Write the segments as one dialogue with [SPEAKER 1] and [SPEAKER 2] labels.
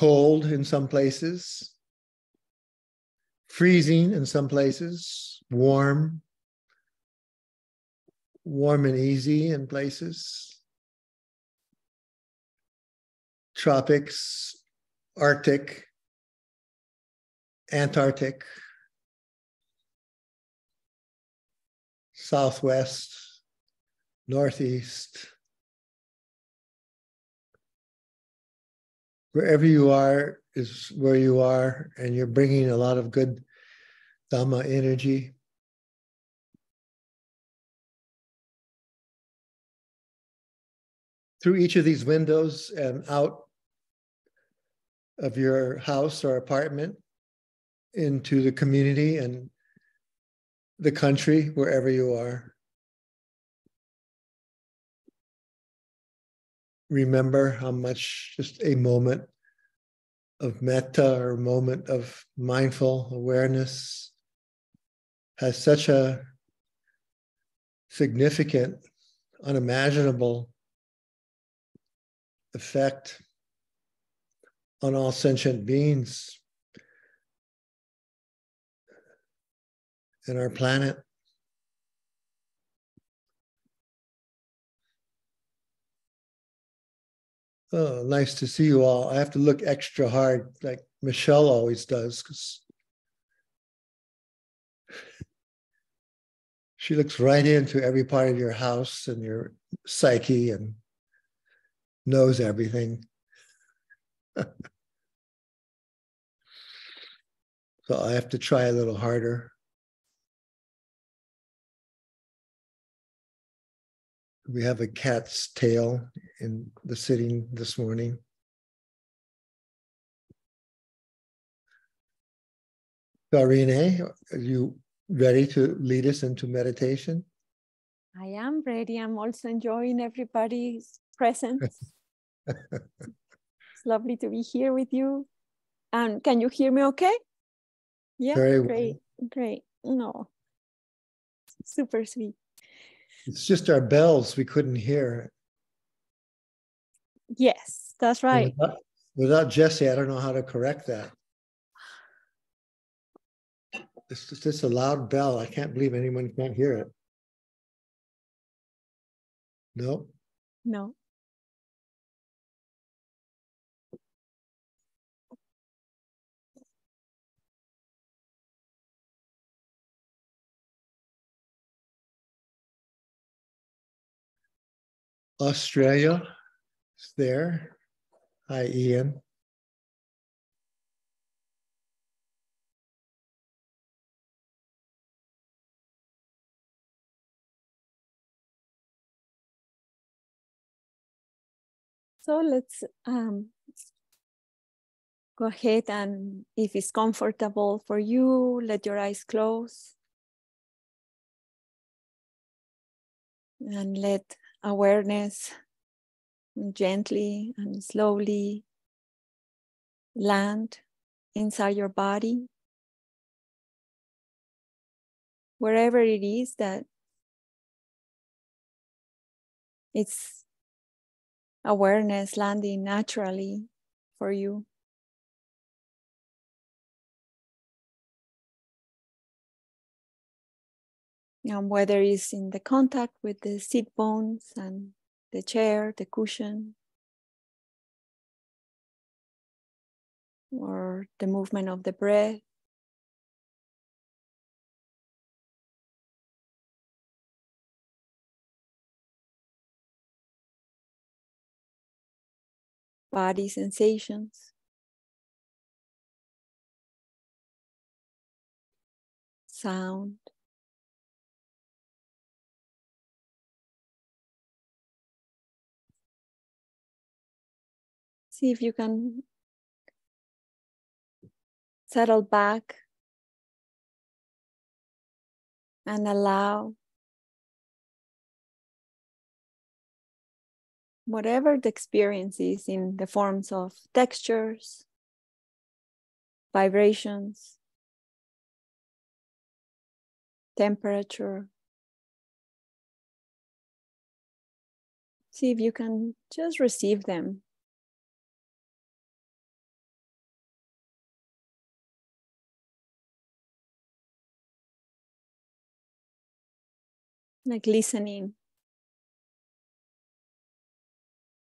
[SPEAKER 1] cold in some places, freezing in some places, warm, warm and easy in places, tropics, Arctic, Antarctic, Southwest, Northeast, wherever you are is where you are, and you're bringing a lot of good Dhamma energy. Through each of these windows and out of your house or apartment into the community and the country, wherever you are. Remember how much just a moment of metta or moment of mindful awareness has such a significant, unimaginable effect on all sentient beings in our planet. Oh, nice to see you all. I have to look extra hard, like Michelle always does, because she looks right into every part of your house and your psyche and knows everything. so I have to try a little harder. We have a cat's tail in the sitting this morning. Darine, are you ready to lead us into meditation?
[SPEAKER 2] I am ready. I'm also enjoying everybody's presence. it's lovely to be here with you. And can you hear me okay? Yeah, Very great, well. great. No, super sweet.
[SPEAKER 1] It's just our bells we couldn't hear.
[SPEAKER 2] Yes, that's right.
[SPEAKER 1] Without, without, Jesse, I don't know how to correct that. It's just, it's a loud bell. I can't believe anyone can't hear it. No?
[SPEAKER 2] No.
[SPEAKER 1] Australia is there. Hi, Ian.
[SPEAKER 2] So let's um, go ahead and if it's comfortable for you, let your eyes close. And let awareness gently and slowly land inside your body. Wherever it is that it's awareness landing naturally for you. And whether it's in the contact with the seat bones and the chair, the cushion, or the movement of the breath. Body sensations. Sound. See if you can settle back and allow whatever the experience is in the forms of textures, vibrations, temperature. See if you can just receive them like listening.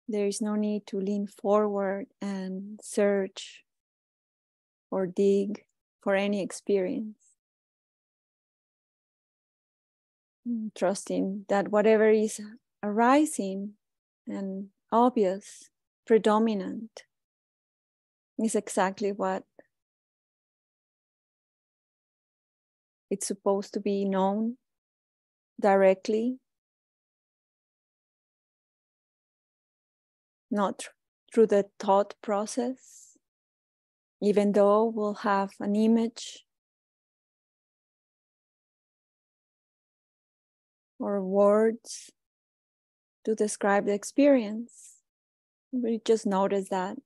[SPEAKER 2] There is no need to lean forward and search or dig for any experience. Mm, Trusting that whatever is arising and obvious, predominant, is exactly what it's supposed to be known directly, not through the thought process, even though we'll have an image. Or words to describe the experience. We just notice that.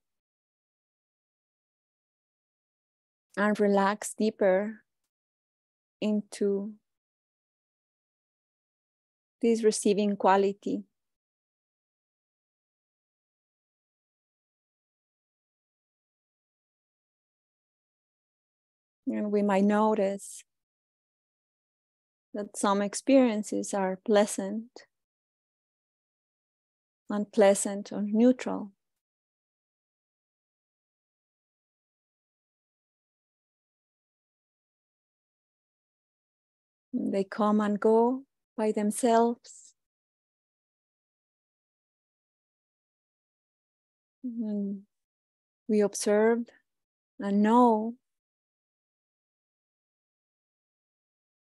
[SPEAKER 2] And relax deeper into this receiving quality. And we might notice that some experiences are pleasant, unpleasant, or neutral. They come and go by themselves. And we observe and know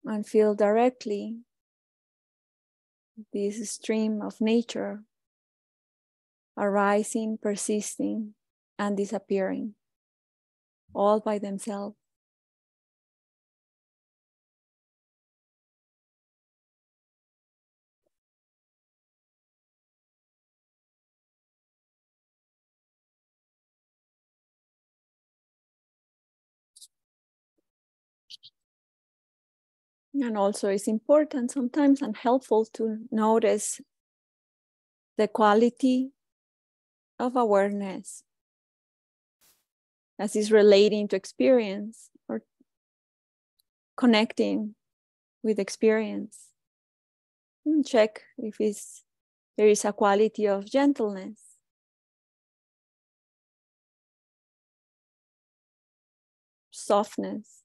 [SPEAKER 2] and feel directly this stream of nature arising, persisting, and disappearing all by themselves. And also, it's important sometimes and helpful to notice the quality of awareness as is relating to experience or connecting with experience. And check if there is a quality of gentleness. Softness,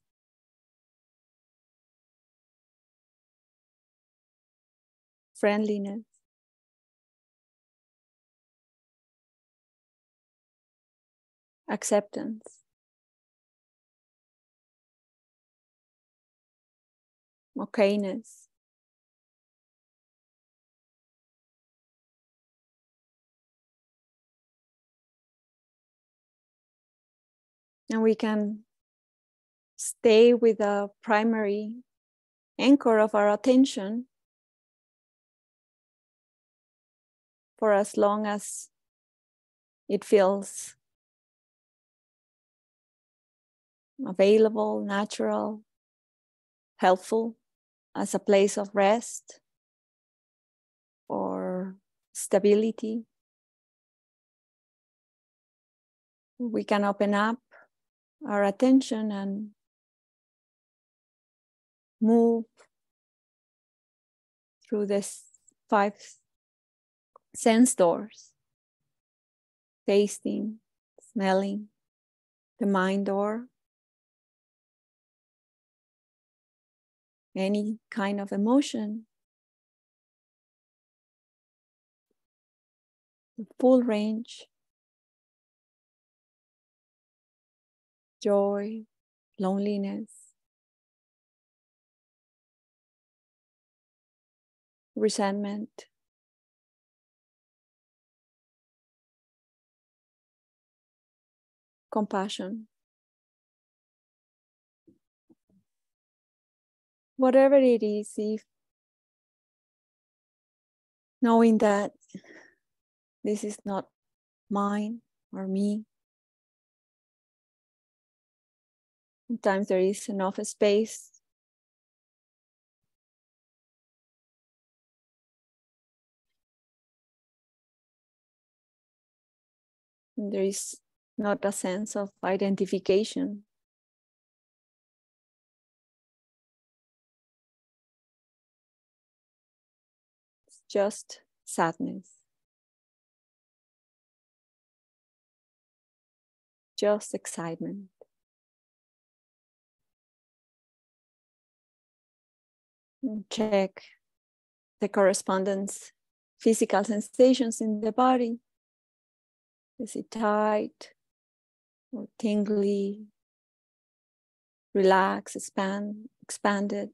[SPEAKER 2] friendliness. Acceptance. Okayness. And we can stay with the primary anchor of our attention for as long as it feels available, natural, helpful as a place of rest or stability. We can open up our attention and move through this five sense doors. Tasting, smelling, the mind door, any kind of emotion, the full range, joy, loneliness, resentment. Compassion. Whatever it is, if knowing that this is not mine or me, sometimes there is enough space there is not a sense of identification. It's just sadness. Just excitement. Mm, check the correspondence physical sensations in the body. Is it tight or tingly? Relax, expand, expanded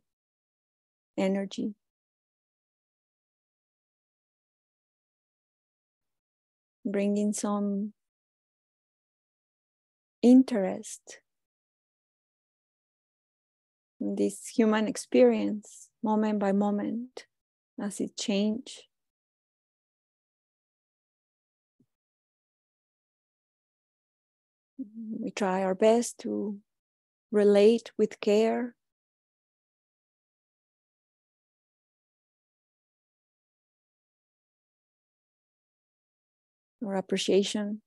[SPEAKER 2] energy. Bringing some interest in this human experience moment by moment as it change we try our best to relate with care. Or appreciation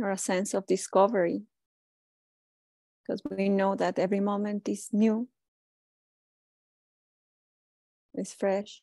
[SPEAKER 2] or a sense of discovery. Because we know that every moment is new. Is fresh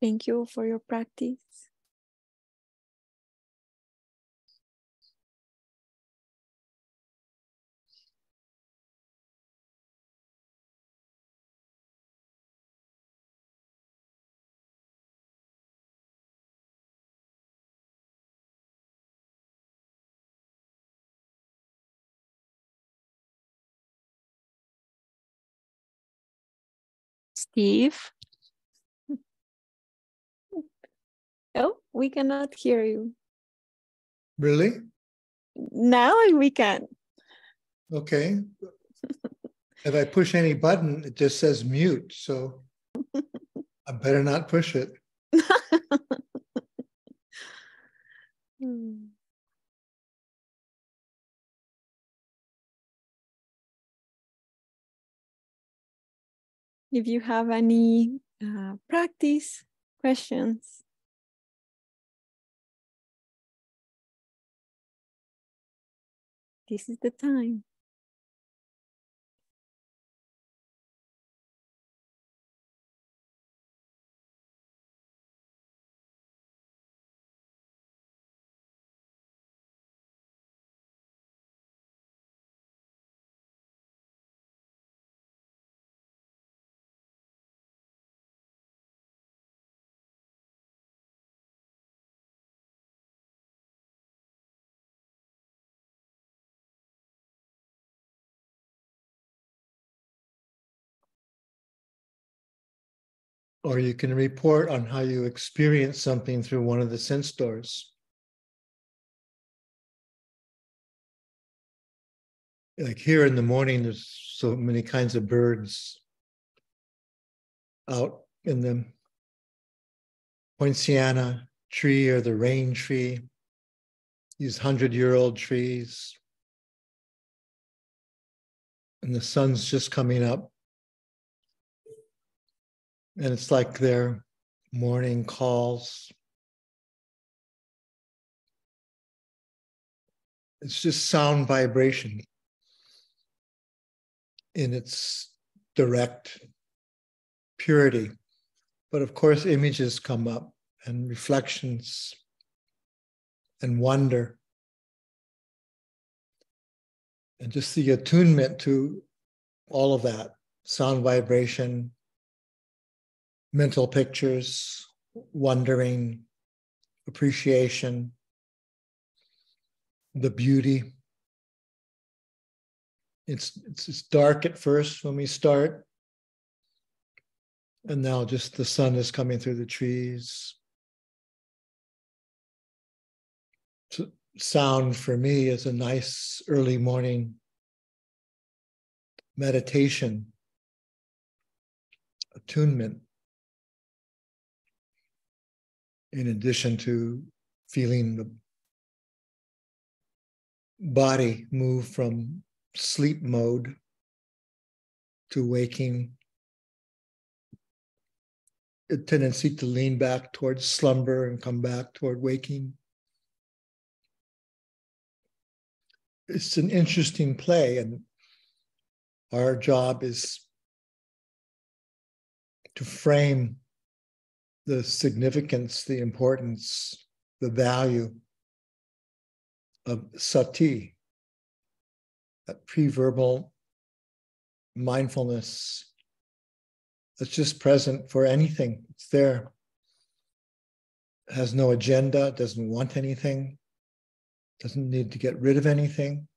[SPEAKER 2] Thank you for your practice. Steve? We cannot hear you.
[SPEAKER 1] Really?
[SPEAKER 2] Now we can.
[SPEAKER 1] Okay. if I push any button, it just says mute. So I better not push it.
[SPEAKER 2] Hmm. If you have any uh, practice questions, this is the time.
[SPEAKER 1] Or you can report on how you experience something through one of the sense doors. Like here in the morning, there's so many kinds of birds out in the poinciana tree or the rain tree, these hundred year old trees. And the sun's just coming up. And it's like their morning calls. It's just sound vibration in its direct purity. But of course, images come up and reflections and wonder. And just the attunement to all of that sound vibration, mental pictures, wondering, appreciation, the beauty. It's, it's, it's dark at first when we start. And now just the sun is coming through the trees. So sound for me is a nice early morning meditation, attunement in addition to feeling the body move from sleep mode to waking, a tendency to lean back towards slumber and come back toward waking. It's an interesting play, and our job is to frame the significance, the importance, the value of sati, that pre-verbal mindfulness that's just present for anything. It's there. Has no agenda, doesn't want anything, doesn't need to get rid of anything.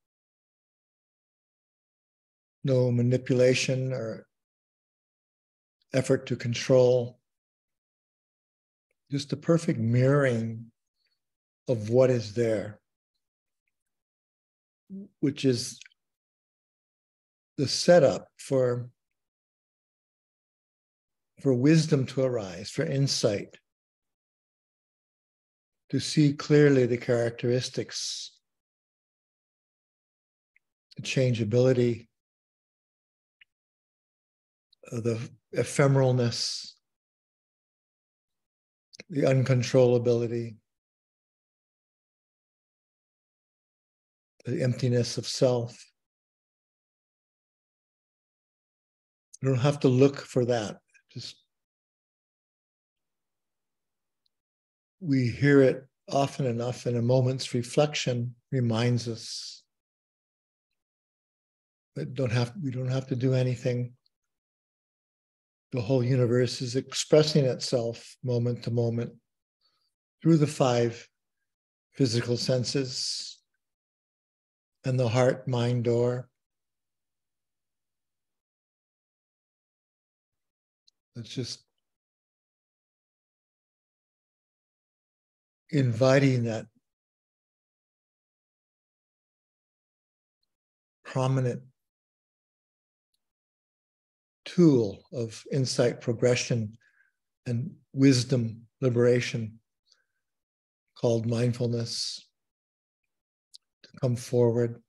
[SPEAKER 1] No manipulation or effort to control just a perfect mirroring of what is there, which is the setup for, for wisdom to arise, for insight, to see clearly the characteristics, the changeability, uh, the ephemeralness the uncontrollability, the emptiness of self. You don't have to look for that. Just we hear it often enough, and a moment's reflection reminds us that don't have we don't have to do anything. The whole universe is expressing itself moment to moment through the five physical senses and the heart mind door. It's just inviting that prominent tool of insight progression and wisdom liberation called mindfulness to come forward.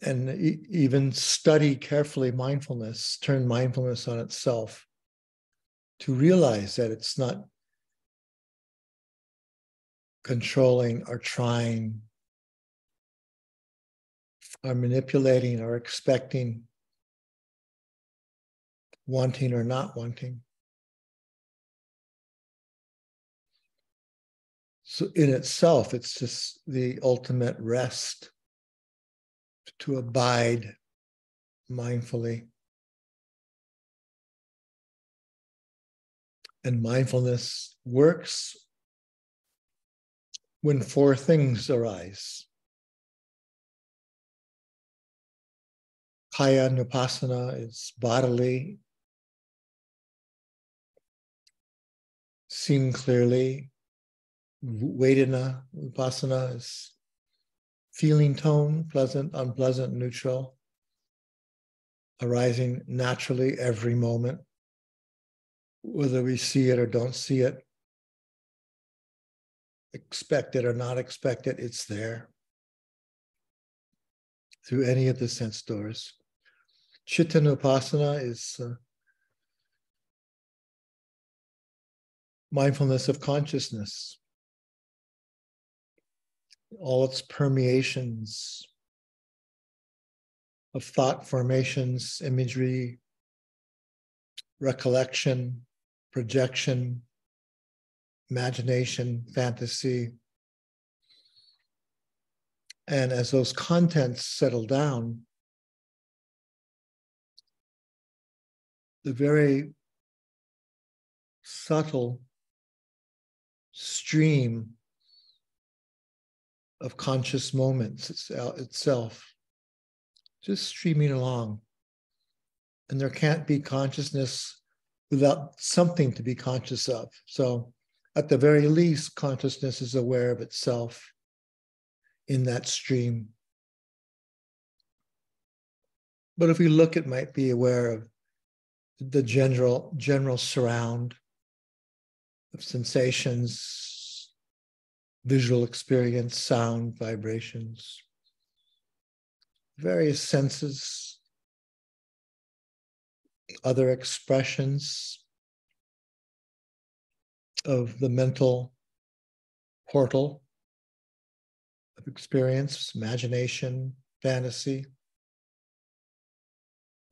[SPEAKER 1] And even study carefully mindfulness, turn mindfulness on itself to realize that it's not controlling or trying or manipulating or expecting, wanting or not wanting. So, in itself, it's just the ultimate rest to abide mindfully. And mindfulness works when four things arise. Kayanupassana is bodily, seen clearly. Vedana Nupassana is feeling tone, pleasant, unpleasant, neutral, arising naturally every moment, whether we see it or don't see it, expect it or not expect it, it's there through any of the sense doors. Chittanupassana is uh, mindfulness of consciousness all its permeations of thought formations, imagery, recollection, projection, imagination, fantasy. And as those contents settle down, the very subtle stream of conscious moments uh, itself, just streaming along. And there can't be consciousness without something to be conscious of. So, at the very least, consciousness is aware of itself in that stream. But if we look, it might be aware of the general general surround of sensations, visual experience, sound, vibrations, various senses, other expressions of the mental portal of experience, imagination, fantasy,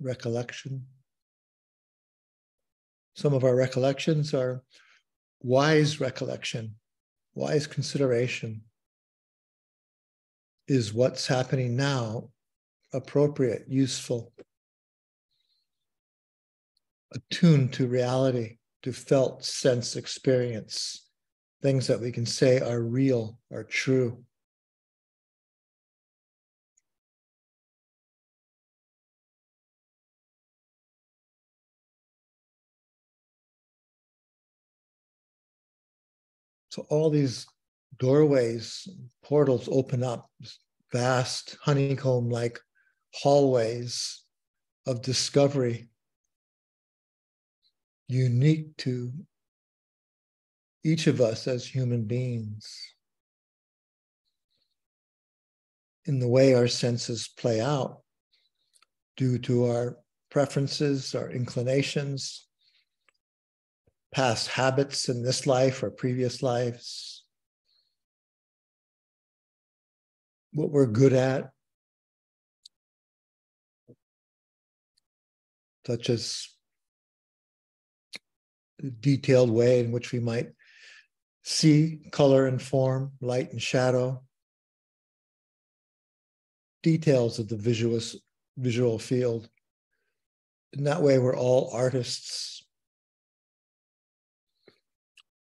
[SPEAKER 1] recollection. Some of our recollections are wise recollection, wise consideration is what's happening now appropriate, useful, attuned to reality, to felt sense experience, things that we can say are real, are true. So all these doorways, portals open up, vast honeycomb like hallways of discovery, unique to each of us as human beings. In the way our senses play out, due to our preferences, our inclinations, past habits in this life or previous lives, what we're good at, such as the detailed way in which we might see color and form, light and shadow, details of the visual, visual field. In that way, we're all artists.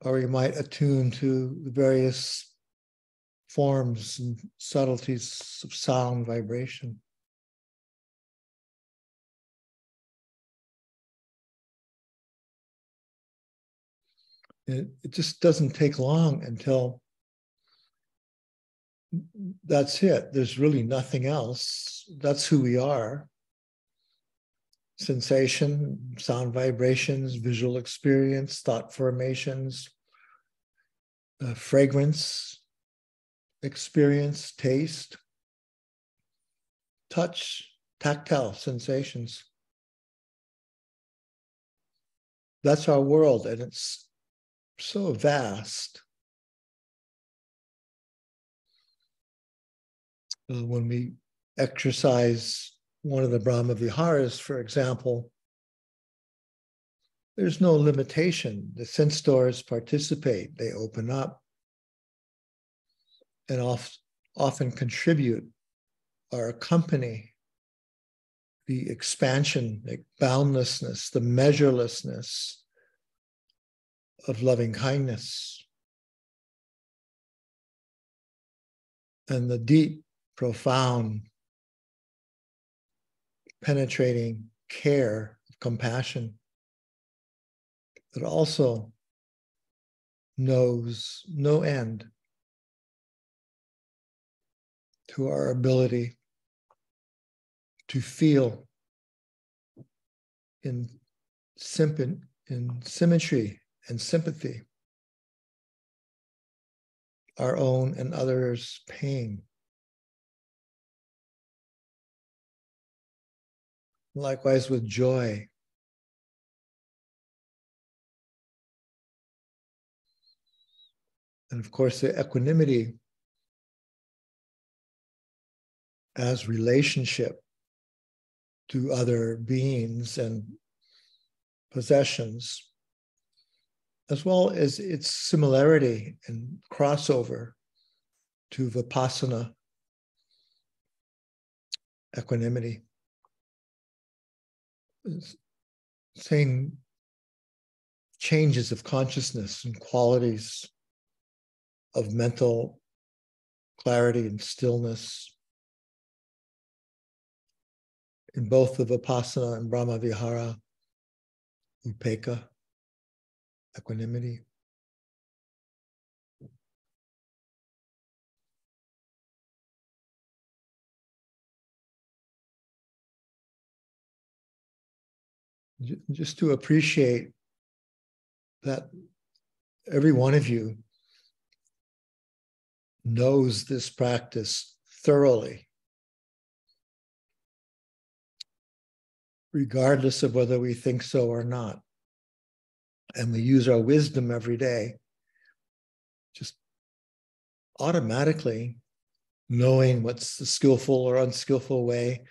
[SPEAKER 1] Or you might attune to the various forms and subtleties of sound vibration. It, it just doesn't take long until that's it. There's really nothing else. That's who we are. Sensation, sound vibrations, visual experience, thought formations, uh, fragrance, experience, taste, touch, tactile sensations. That's our world, and it's so vast. Uh, when we exercise one of the Brahma Viharas, for example, there's no limitation. The sense doors participate, they open up and oft, often contribute or accompany the expansion, the boundlessness, the measurelessness of loving kindness. And the deep, profound, penetrating care, compassion that also knows no end to our ability to feel in, symp- in symmetry and sympathy our own and others' pain. Likewise with joy. And of course, the equanimity as relationship to other beings and possessions, as well as its similarity and crossover to vipassana equanimity. Saying changes of consciousness and qualities of mental clarity and stillness in both the Vipassana and Brahma Vihara, Upekkha, equanimity. Just to appreciate that every one of you knows this practice thoroughly regardless of whether we think so or not. And we use our wisdom every day, just automatically knowing what's the skillful or unskillful way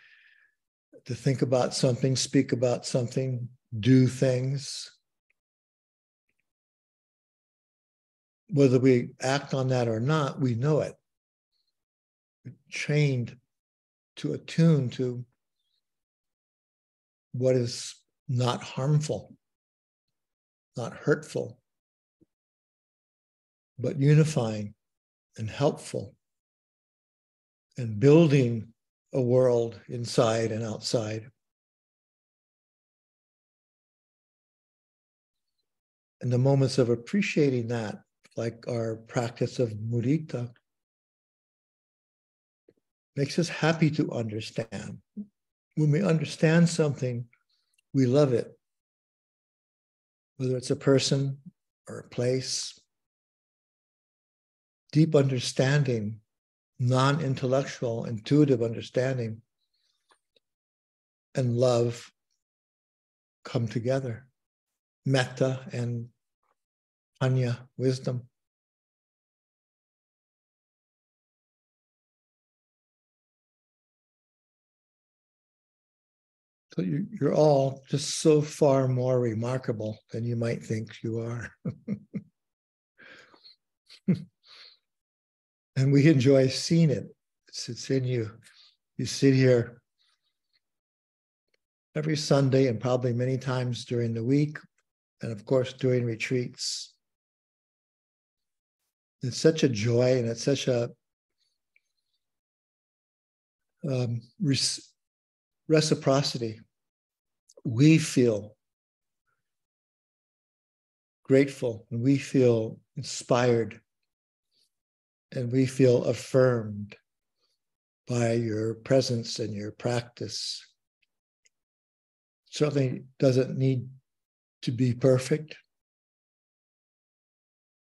[SPEAKER 1] to think about something, speak about something, do things. Whether we act on that or not, we know it. We're to attune to what is not harmful, not hurtful, but unifying and helpful and building a world inside and outside. And the moments of appreciating that, like our practice of mudita, makes us happy to understand when we understand something, we love it, whether it's a person or a place. Deep understanding, non intellectual, intuitive understanding, and love come together. Metta and Panya, wisdom. So you, you're all just so far more remarkable than you might think you are. and we enjoy seeing it. It's, it's in you. You sit here every Sunday and probably many times during the week, and of course during retreats. It's such a joy and it's such a um, reciprocity. We feel grateful and we feel inspired and we feel affirmed by your presence and your practice. Certainly doesn't need to be perfect.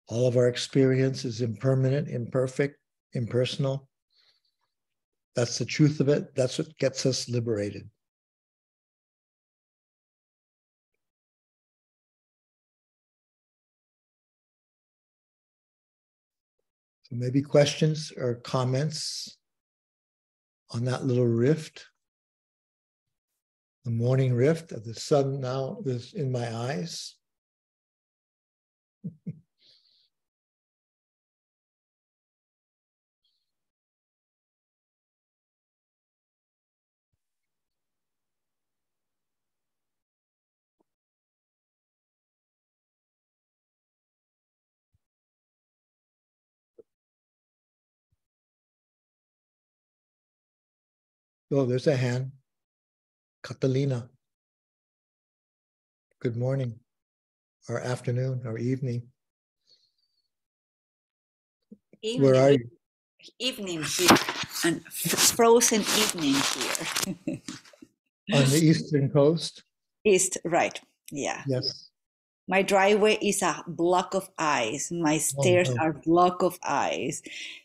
[SPEAKER 1] All of our experience is impermanent, imperfect, impersonal. That's the truth of it. That's what gets us liberated. So maybe questions or comments on that little rift. The morning rift of the sun now is in my eyes. Oh, there's a hand. Catalina. Good morning, or afternoon, or evening.
[SPEAKER 3] evening.
[SPEAKER 1] Where are you?
[SPEAKER 3] Evening here, and frozen evening here.
[SPEAKER 1] On the eastern coast?
[SPEAKER 3] East, right, yeah.
[SPEAKER 1] Yes.
[SPEAKER 3] My driveway is a block of ice. My stairs
[SPEAKER 1] oh.
[SPEAKER 3] are block of ice.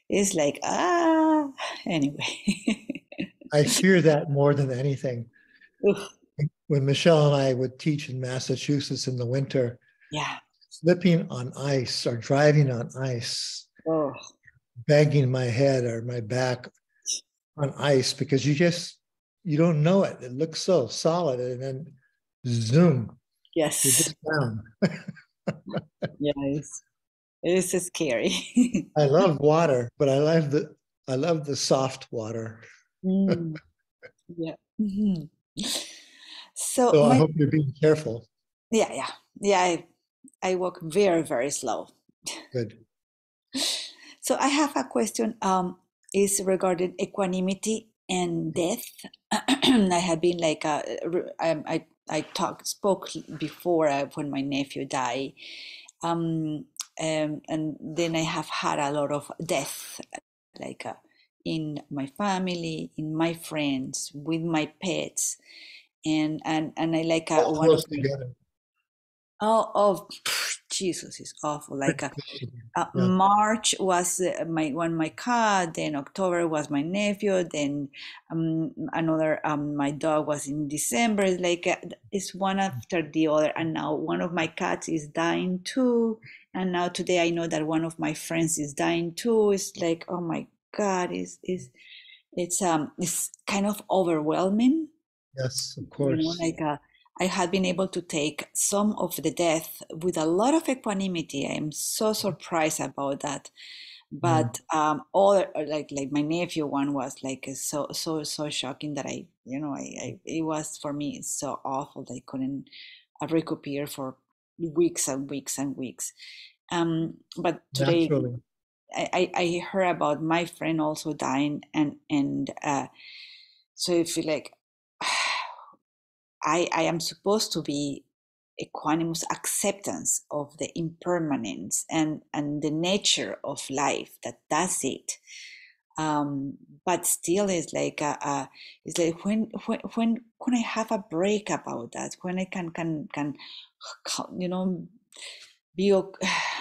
[SPEAKER 3] It's like, ah, anyway.
[SPEAKER 1] I fear that more than anything. When Michelle and I would teach in Massachusetts in the winter,
[SPEAKER 3] yeah,
[SPEAKER 1] slipping on ice or driving on ice, oh. banging my head or my back on ice because you just you don't know it. It looks so solid, and then zoom.
[SPEAKER 3] Yes.
[SPEAKER 1] You're just down.
[SPEAKER 3] yes. It is scary.
[SPEAKER 1] I love water, but I love the I love the soft water.
[SPEAKER 3] Mm. yeah. Mm-hmm. So,
[SPEAKER 1] so
[SPEAKER 3] my,
[SPEAKER 1] I hope you're being careful.
[SPEAKER 3] Yeah, yeah, yeah. I, I walk very, very slow.
[SPEAKER 1] Good.
[SPEAKER 3] So I have a question. Um, is regarding equanimity and death. I have been like a, I, I I talked spoke before uh, when my nephew died, um, um, and then I have had a lot of death, like uh, in my family, in my friends, with my pets, and and and I like a,
[SPEAKER 1] one of together.
[SPEAKER 3] Oh, oh, Jesus is awful. Like a, uh, yeah. March was uh, my one my cat, then October was my nephew, then um, another um, my dog was in December. It's Like uh, it's one after the other, and now one of my cats is dying too, and now today I know that one of my friends is dying too. It's like oh my God, is is it's um it's kind of overwhelming.
[SPEAKER 1] Yes, of course.
[SPEAKER 3] You know, like uh, I had been able to take some of the death with a lot of equanimity. I am so surprised about that. But mm. um, all like like my nephew one was like so so so shocking that I you know I, I it was for me so awful that I couldn't uh, recuperate for weeks and weeks and weeks. Um, but today
[SPEAKER 1] Naturally.
[SPEAKER 3] I, I heard about my friend also dying and and uh, so I feel like I I am supposed to be equanimous acceptance of the impermanence and and the nature of life that that's it. Um, but still it's like a, a, it's like when when when when I have a break about that when I can can can you know be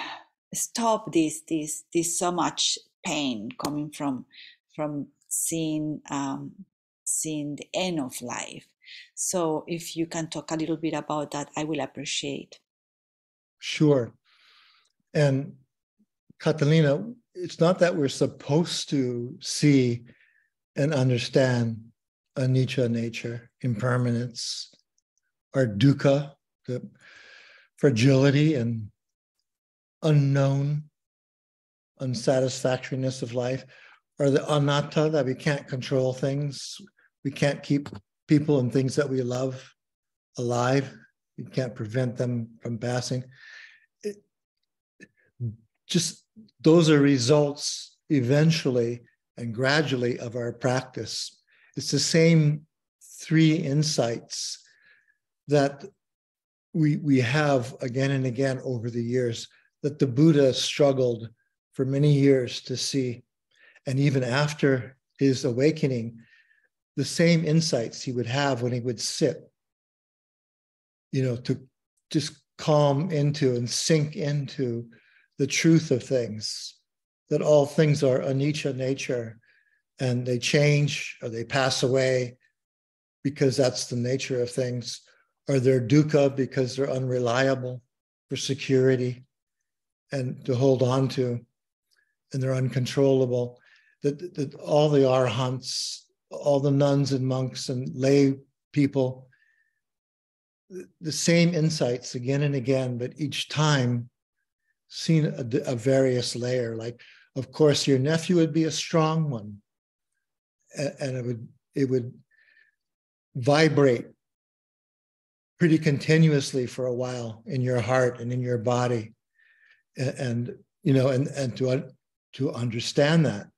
[SPEAKER 3] stop this this this so much pain coming from from seeing um, seeing the end of life. So if you can talk a little bit about that, I will appreciate.
[SPEAKER 1] Sure. And Catalina, it's not that we're supposed to see and understand anicca nature, impermanence, or dukkha, the fragility and unknown unsatisfactoriness of life, or the anatta that we can't control things, we can't keep people and things that we love alive, we can't prevent them from passing. It, just those are results eventually and gradually of our practice. It's the same three insights that we, we have again and again over the years that the Buddha struggled for many years to see. And even after his awakening, the same insights he would have when he would sit, you know, to just calm into and sink into the truth of things, that all things are anicca nature and they change or they pass away because that's the nature of things, or they're dukkha because they're unreliable for security and to hold on to, and they're uncontrollable. That, that all the arhants, all the nuns and monks and lay people, the same insights again and again, but each time seen a, a various layer. Like, of course, your nephew would be a strong one, and it would it would vibrate pretty continuously for a while in your heart and in your body and, you know and and to to understand that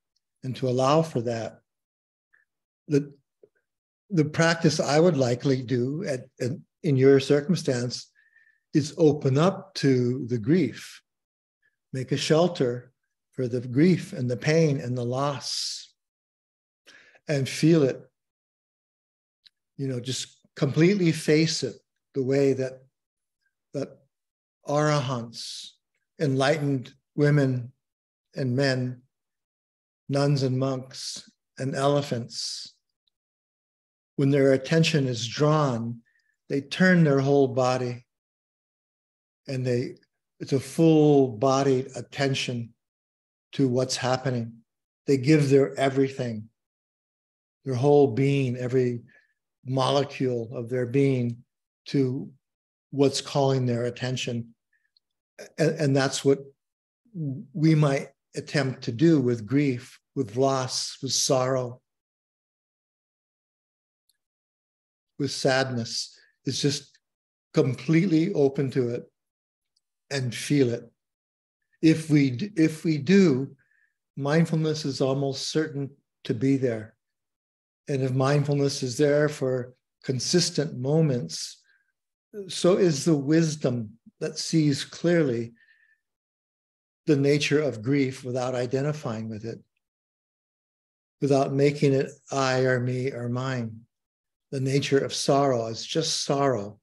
[SPEAKER 1] and to allow for that the the practice i would likely do at, at in your circumstance is open up to the grief make a shelter for the grief and the pain and the loss and feel it you know just completely face it the way that that arahants enlightened women and men nuns and monks and elephants when their attention is drawn they turn their whole body and they it's a full bodied attention to what's happening they give their everything their whole being every molecule of their being to what's calling their attention. And, and, that's what we might attempt to do with grief, with loss, with sorrow, with sadness, is just completely open to it and feel it. If we if we do, mindfulness is almost certain to be there. And if mindfulness is there for consistent moments, so is the wisdom that sees clearly the nature of grief without identifying with it, without making it I or me or mine. The nature of sorrow is just sorrow,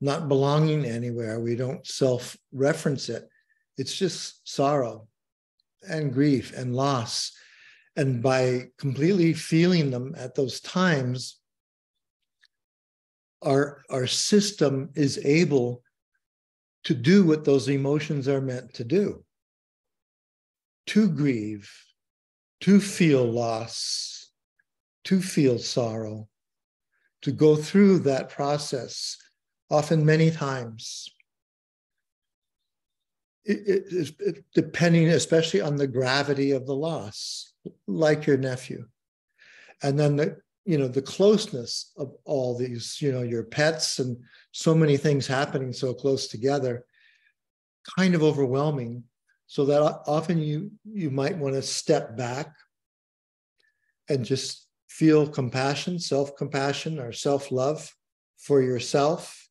[SPEAKER 1] not belonging anywhere. We don't self reference it. It's just sorrow and grief and loss and by completely feeling them at those times, our, our system is able to do what those emotions are meant to do to grieve, to feel loss, to feel sorrow, to go through that process, often many times. Depending especially on the gravity of the loss like your nephew. And then the, you know, the closeness of all these, you know, your pets and so many things happening so close together, kind of overwhelming. So that often you you might want to step back and just feel compassion, self-compassion or self-love for yourself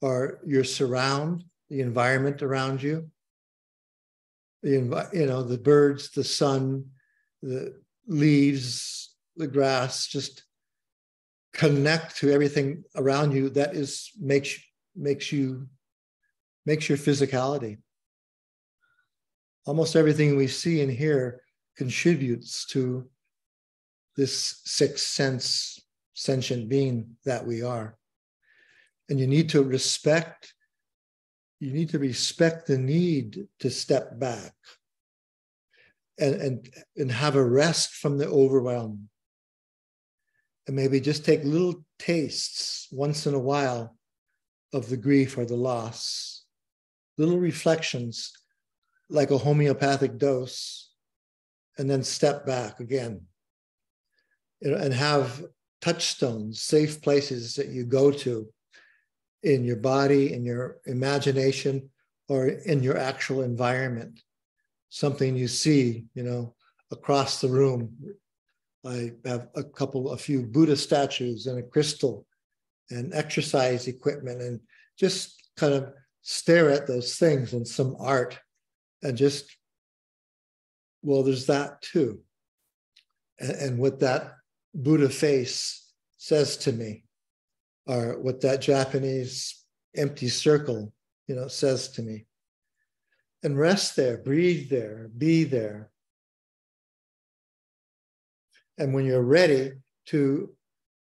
[SPEAKER 1] or your surround, the environment around you. The you know, the birds, the sun, the leaves, the grass, just connect to everything around you that is makes makes you makes your physicality. Almost everything we see and hear contributes to this sixth sense sentient being that we are. And you need to respect, you need to respect the need to step back and, and, and have a rest from the overwhelm. And maybe just take little tastes once in a while of the grief or the loss, little reflections like a homeopathic dose and then step back again and have touchstones, safe places that you go to in your body, in your imagination, or in your actual environment. Something you see, you know, across the room. I have a couple, a few Buddha statues and a crystal and exercise equipment and just kind of stare at those things and some art and just, well, there's that too. And, and what that Buddha face says to me, or what that Japanese empty circle, you know, says to me. And rest there, breathe there, be there. And when you're ready to,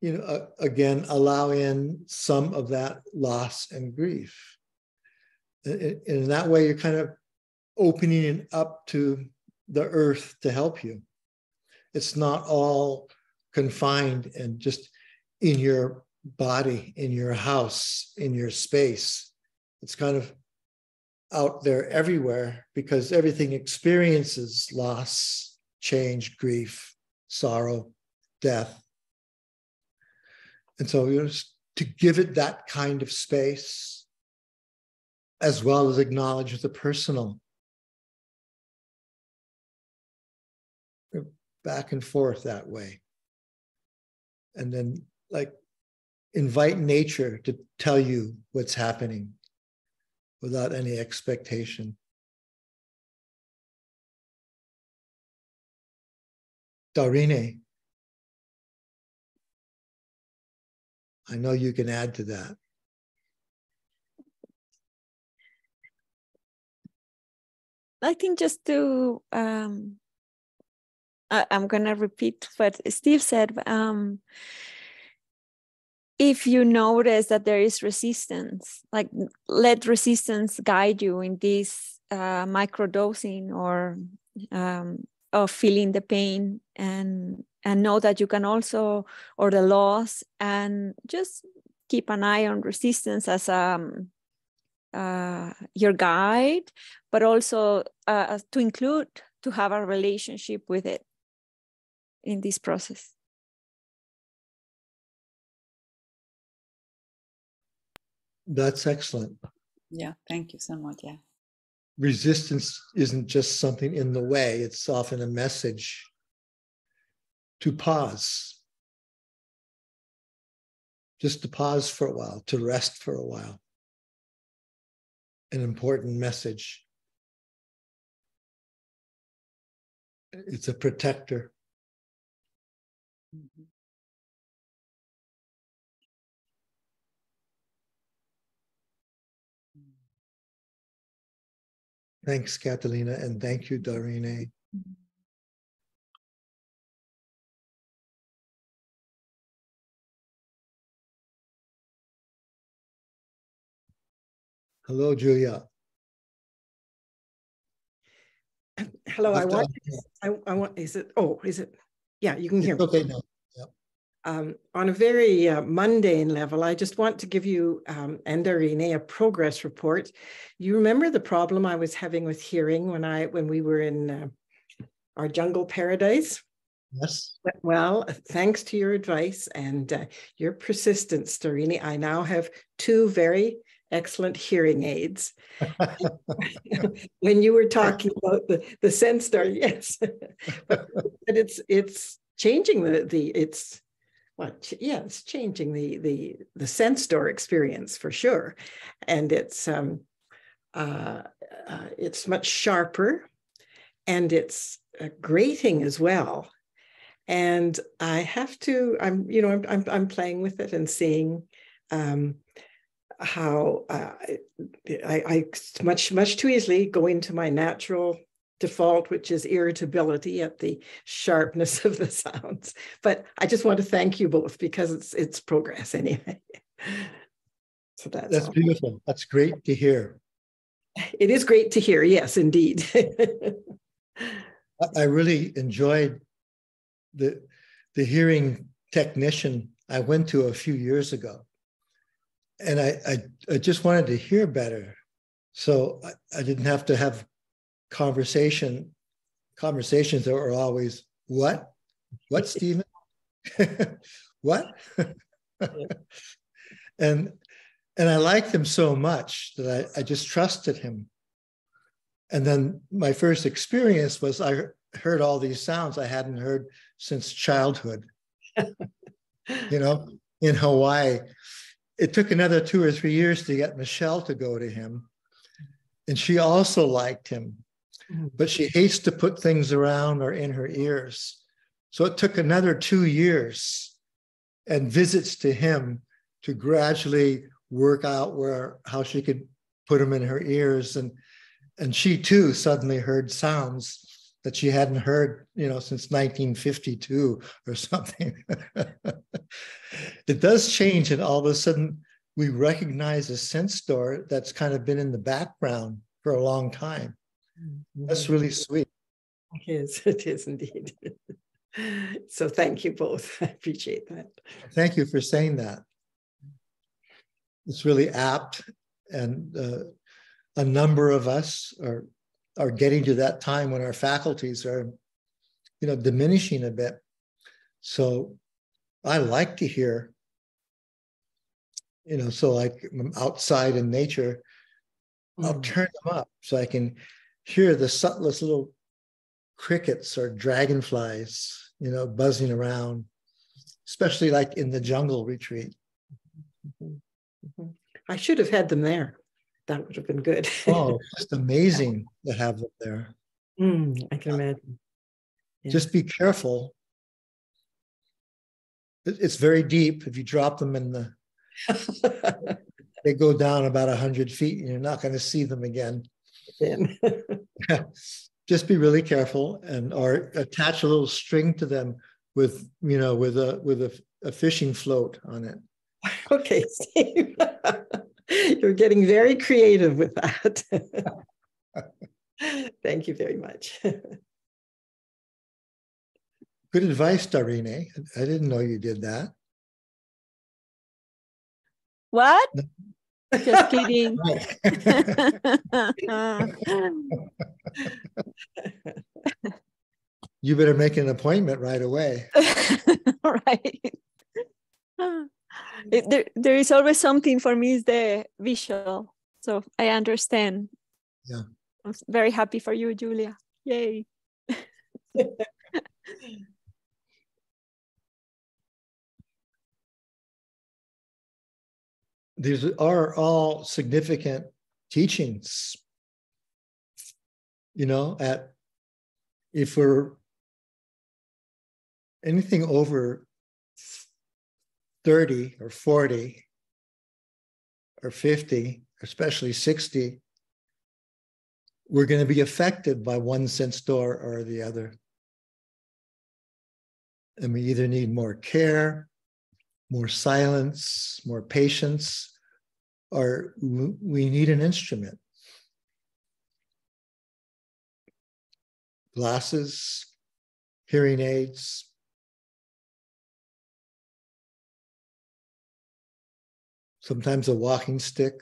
[SPEAKER 1] you know, uh, again, allow in some of that loss and grief. And in that way, you're kind of opening it up to the earth to help you. It's not all confined and just in your body, in your house, in your space. It's kind of out there everywhere because everything experiences loss, change, grief, sorrow, death. And so you know, to give it that kind of space, as well as acknowledge the personal. Back and forth that way and then like invite nature to tell you what's happening without any expectation. Darine, I know you can add to that.
[SPEAKER 2] I think just to um, I, am going to repeat what Steve said. Um, if you notice that there is resistance, like let resistance guide you in this uh, microdosing or um, of feeling the pain and and know that you can also or the loss and just keep an eye on resistance as um uh, your guide, but also uh, to include to have a relationship with it in this process.
[SPEAKER 1] That's excellent.
[SPEAKER 3] Yeah, thank you so much. Yeah.
[SPEAKER 1] Resistance isn't just something in the way, it's often a message to pause. Just to pause for a while, to rest for a while. An important message. It's a protector. Mm-hmm. Thanks, Catalina, and thank you, Darine. Hello, Julia.
[SPEAKER 4] Hello, I want, I, I want, is it, oh, is it, yeah, you can hear me.
[SPEAKER 1] Okay, now.
[SPEAKER 4] Um, on a very uh, mundane level, I just want to give you um, and Darine a progress report. You remember the problem I was having with hearing when I when we were in uh, our jungle paradise?
[SPEAKER 1] Yes.
[SPEAKER 4] Well, thanks to your advice and uh, your persistence, Darine, I now have two very excellent hearing aids. when you were talking about the the sense door, yes, but, but it's it's changing the the it's what? Yeah it's changing the the the sense door experience for sure. And it's um uh, uh it's much sharper and it's grating as well. And i have to i'm you know i'm i'm, I'm playing with it and seeing um how uh, I, I much much too easily go into my natural default, which is irritability at the sharpness of the sounds. But I just want to thank you both because it's it's progress anyway.
[SPEAKER 1] so that's that's all. beautiful. That's great to hear.
[SPEAKER 4] It is great to hear. Yes, indeed.
[SPEAKER 1] I really enjoyed the the hearing technician I went to a few years ago, and I I, I just wanted to hear better, so I, I didn't have to have conversation conversations that were always what what Stephen what and and I liked him so much that I, I just trusted him. And then my first experience was I heard all these sounds I hadn't heard since childhood. you know, in Hawaii. It took another two or three years to get Michelle to go to him. And she also liked him. But she hates to put things around or in her ears. So it took another two years and visits to him to gradually work out where how she could put them in her ears. And and she too suddenly heard sounds that she hadn't heard you know since 1952 or something. It does change and all of a sudden we recognize a sense door that's kind of been in the background for a long time that's really sweet.
[SPEAKER 4] Yes it is indeed. So thank you both. I appreciate that.
[SPEAKER 1] Thank you for saying that. It's really apt and uh, a number of us are are getting to that time when our faculties are you know diminishing a bit. So i like to hear you know so like I'm outside in nature i'll mm. turn them up so i can hear the subtlest little crickets or dragonflies you know buzzing around especially like in the jungle retreat
[SPEAKER 4] mm-hmm. Mm-hmm. i should have had them there that would have been good.
[SPEAKER 1] oh, just amazing to have them there.
[SPEAKER 4] Mm, I can imagine.
[SPEAKER 1] Yeah. Just be careful. It's very deep. If you drop them in the, they go down about a hundred feet, and you're not going to see them again. Just be really careful, and or attach a little string to them with you know with a with a, a fishing float on it.
[SPEAKER 4] Okay, Steve. You're getting very creative with that. Thank you very much.
[SPEAKER 1] Good advice, Darine. Eh? I didn't know you did that.
[SPEAKER 2] What? Just kidding.
[SPEAKER 1] you better make an appointment right away.
[SPEAKER 2] right. It, there, there is always something for me is the visual. So i understand.
[SPEAKER 1] Yeah.
[SPEAKER 2] I'm very happy for you julia. Yay
[SPEAKER 1] these are all significant teachings you know at if we're anything over 30 or 40 or 50, especially 60, we're going to be affected by one sense door or the other. And we either need more care, more silence, more patience, or we need an instrument. Glasses, hearing aids, sometimes a walking stick.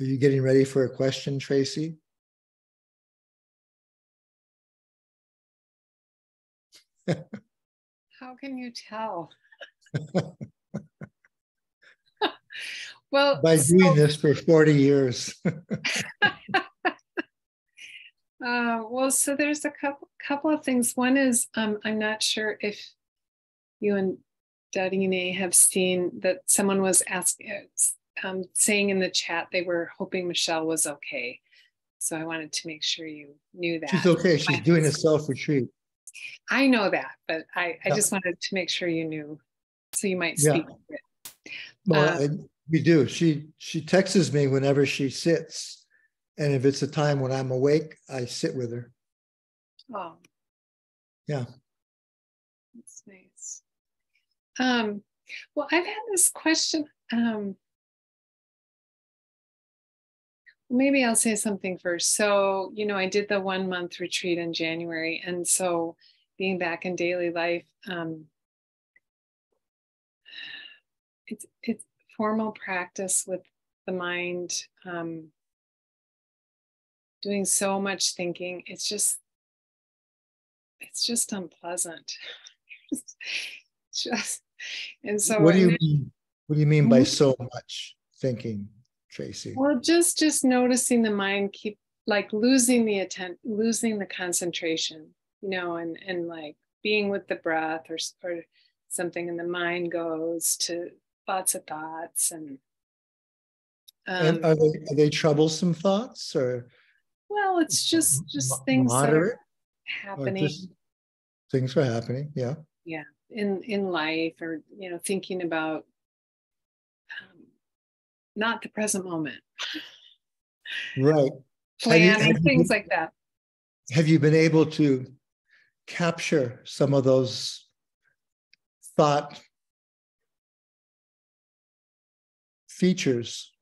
[SPEAKER 1] Are you getting ready for a question, Tracy?
[SPEAKER 5] How can you tell? Well,
[SPEAKER 1] by doing so, this for 40 years.
[SPEAKER 5] uh, well, so there's a couple couple of things. One is um, I'm not sure if you and Darine have seen that someone was asking, um, saying in the chat they were hoping Michelle was okay. So I wanted to make sure you knew that.
[SPEAKER 1] She's okay. She's doing a self retreat.
[SPEAKER 5] I know that, but I, I yeah. just wanted to make sure you knew, so you might speak. Yeah.
[SPEAKER 1] Well, um, we do. She she texts me whenever she sits, and if it's a time when I'm awake, I sit with her.
[SPEAKER 5] Oh,
[SPEAKER 1] yeah,
[SPEAKER 5] that's nice. Um, well, I've had this question. Um, maybe I'll say something first. So, you know, I did the one month retreat in January. And so being back in daily life, um, it's it's formal practice with the mind, um, doing so much thinking. It's just it's just unpleasant. just and so
[SPEAKER 1] what do you mean what do you mean by mm-hmm. so much thinking tracy.
[SPEAKER 5] Well just just noticing the mind keep like losing the attention losing the concentration you know and and like being with the breath or or something and the mind goes to lots of thoughts and
[SPEAKER 1] um, and are they are they troublesome thoughts or?
[SPEAKER 5] Well it's just just things moderate, that are happening.
[SPEAKER 1] things are happening yeah.
[SPEAKER 5] Yeah in in life or you know thinking about not the present moment.
[SPEAKER 1] Right.
[SPEAKER 5] Planning things you, like that.
[SPEAKER 1] have you been able to capture some of those thought features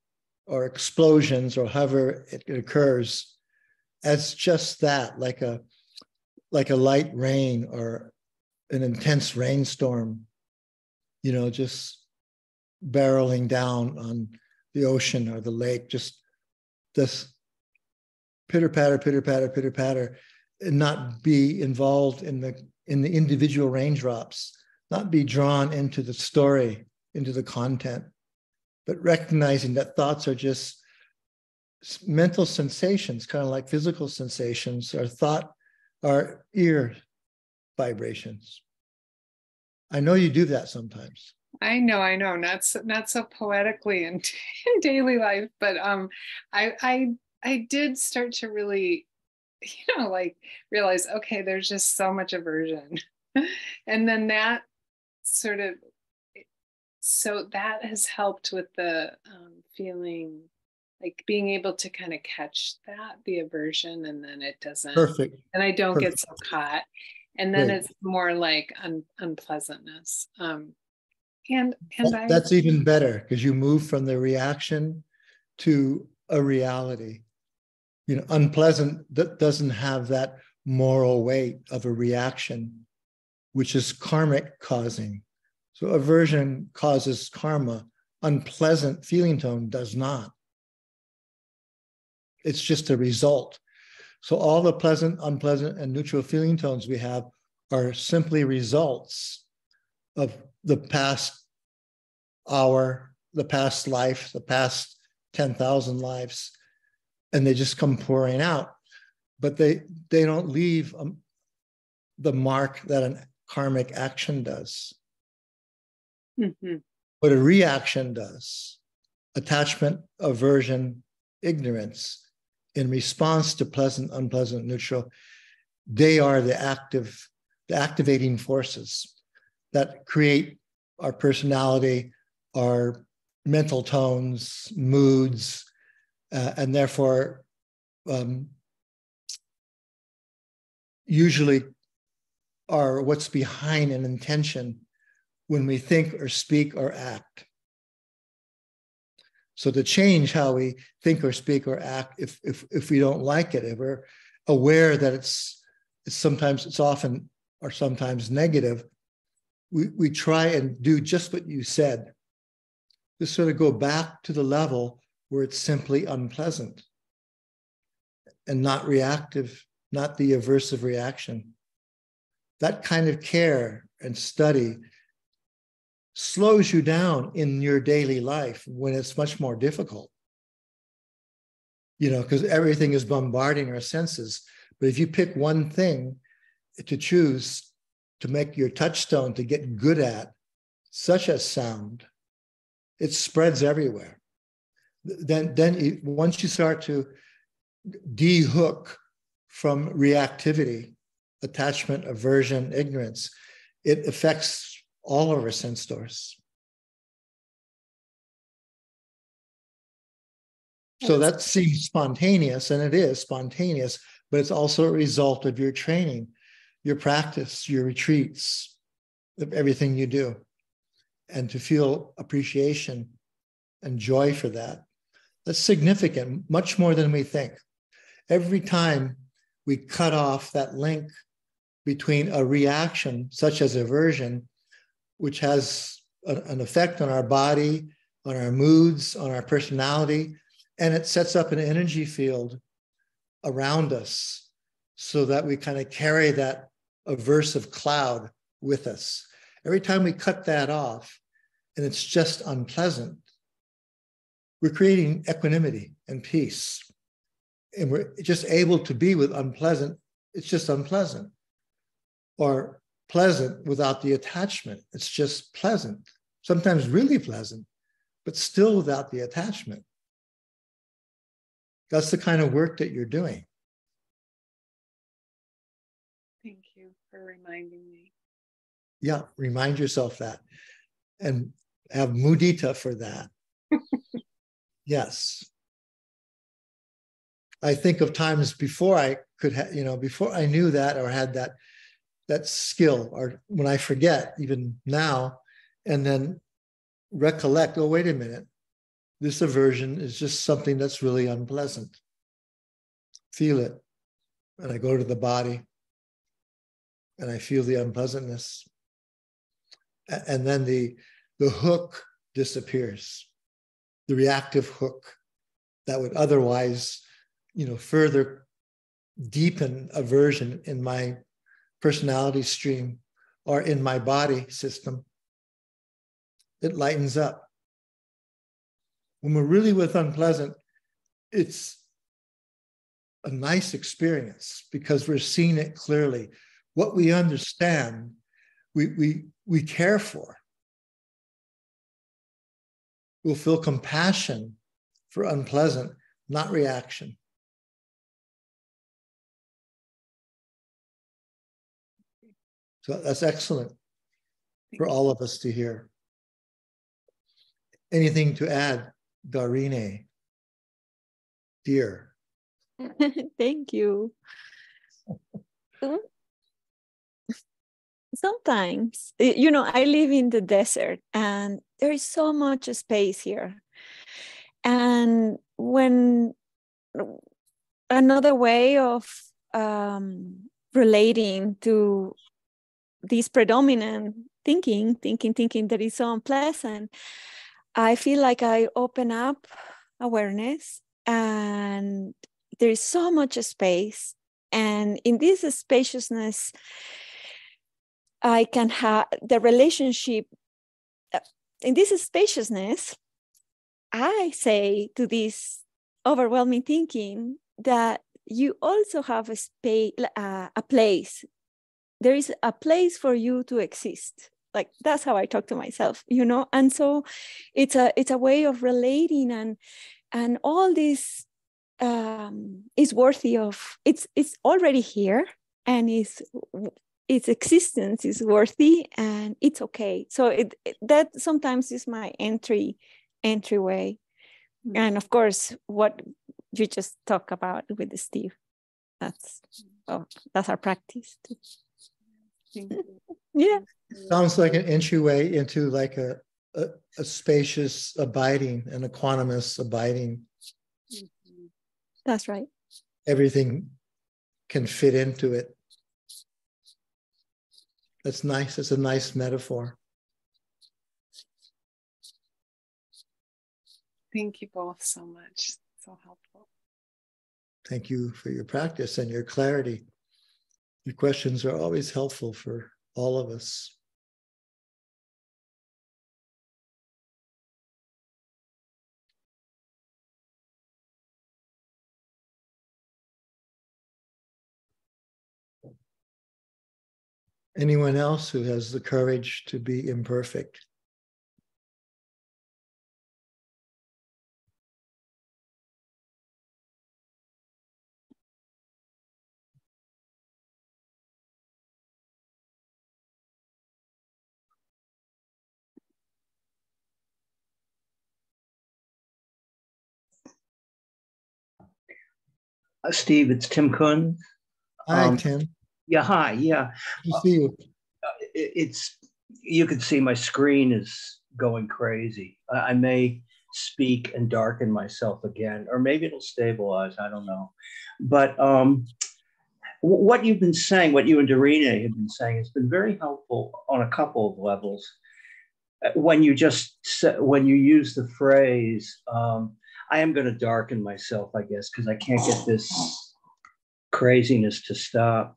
[SPEAKER 1] or explosions or however it occurs as just that like a like a light rain or an intense rainstorm, you know, just barreling down on the ocean or the lake, just this pitter patter, pitter patter, pitter patter, and not be involved in the in the individual raindrops, not be drawn into the story, into the content, but recognizing that thoughts are just mental sensations, kind of like physical sensations, or thought are ear vibrations. I know you do that sometimes.
[SPEAKER 5] I know, I know, not so, not so poetically in, in daily life, but um, I I I did start to really, you know, like realize, okay, there's just so much aversion, and then that sort of, so that has helped with the um, feeling like being able to kind of catch that the aversion and then it doesn't
[SPEAKER 1] perfect
[SPEAKER 5] and i don't perfect. get so caught and then Great. it's more like un, unpleasantness um and and
[SPEAKER 1] that, I, that's even better because you move from the reaction to a reality. You know unpleasant that doesn't have that moral weight of a reaction which is karmic causing. So aversion causes karma. Unpleasant feeling tone does not. It's just a result. So all the pleasant, unpleasant, and neutral feeling tones we have are simply results of the past hour, the past life, the past 10,000 lives, and they just come pouring out. But they, they don't leave um, the mark that an karmic action does. Mm-hmm. But a reaction does attachment, aversion, ignorance in response to pleasant, unpleasant, neutral, they are the active, the activating forces that create our personality, our mental tones, moods, uh, and therefore um, usually are what's behind an intention when we think or speak or act. So to change how we think or speak or act, if if if we don't like it, if we're aware that it's it's sometimes it's often or sometimes negative, we we try and do just what you said. Just sort of go back to the level where it's simply unpleasant and not reactive, not the aversive reaction. That kind of care and study slows you down in your daily life when it's much more difficult. You know, because everything is bombarding our senses. But if you pick one thing to choose to make your touchstone to get good at, such as sound, it spreads everywhere. Then, then once you start to dehook from reactivity, attachment, aversion, ignorance, it affects all of our sense doors. So that seems spontaneous, and it is spontaneous, but it's also a result of your training, your practice, your retreats, everything you do. And to feel appreciation and joy for that. That's significant, much more than we think. Every time we cut off that link between a reaction, such as aversion, which has a, an effect on our body, on our moods, on our personality, and it sets up an energy field around us so that we kind of carry that aversive cloud with us. Every time we cut that off and it's just unpleasant, we're creating equanimity and peace. And we're just able to be with unpleasant, it's just unpleasant. Or pleasant without the attachment, it's just pleasant, sometimes really pleasant, but still without the attachment. That's the kind of work that you're doing.
[SPEAKER 5] Reminding me.
[SPEAKER 1] Yeah, remind yourself that and have mudita for that. yes. I think of times before I could have, you know, before I knew that or had that that skill, or when I forget, even now, and then recollect, oh, wait a minute, this aversion is just something that's really unpleasant. Feel it. And I go to the body and I feel the unpleasantness. And then the, the hook disappears, the reactive hook that would otherwise, you know, further deepen aversion in my personality stream or in my body system. It lightens up. When we're really with unpleasant, it's a nice experience because we're seeing it clearly what we understand, we, we, we care for. We'll feel compassion for unpleasant, not reaction. So that's excellent for all of us to hear. Anything to add, Darine? Dear.
[SPEAKER 2] Thank you. sometimes you know i live in the desert and there is so much space here. And when another way of um, relating to this predominant thinking thinking thinking that is so unpleasant i feel like i open up awareness and there is so much space. And in this spaciousness I can have the relationship uh, in this spaciousness. I say to this overwhelming thinking that you also have a space, uh, a place. There is a place for you to exist. Like that's how I talk to myself, you know. And so, it's a it's a way of relating, and and all this um, is worthy of. It's it's already here, and is its existence is worthy and it's okay. So it, it that sometimes is my entry entryway. Mm-hmm. and of course what you just talk about with steve that's oh, that's our practice too. yeah.
[SPEAKER 1] Sounds like an entryway into like a, a, a spacious abiding an equanimous abiding.
[SPEAKER 2] That's right.
[SPEAKER 1] Everything can fit into it that's nice. It's a nice metaphor.
[SPEAKER 5] Thank you both so much. So helpful.
[SPEAKER 1] Thank you for your practice and your clarity. Your questions are always helpful for all of us. Anyone else who has the courage to be imperfect?
[SPEAKER 6] Uh, Steve, it's Tim Kuhn.
[SPEAKER 1] Hi, um, Tim.
[SPEAKER 6] Yeah, hi. Yeah.
[SPEAKER 1] Good see you.
[SPEAKER 6] Uh, it's you can see my screen is going crazy. I may speak and darken myself again, or maybe it'll stabilize. I don't know. But um, what you've been saying, what you and Darine have been saying, has been very helpful on a couple of levels. Uh, when you just when you use the phrase, um, "I am going to darken myself," I guess, because I can't get this craziness to stop.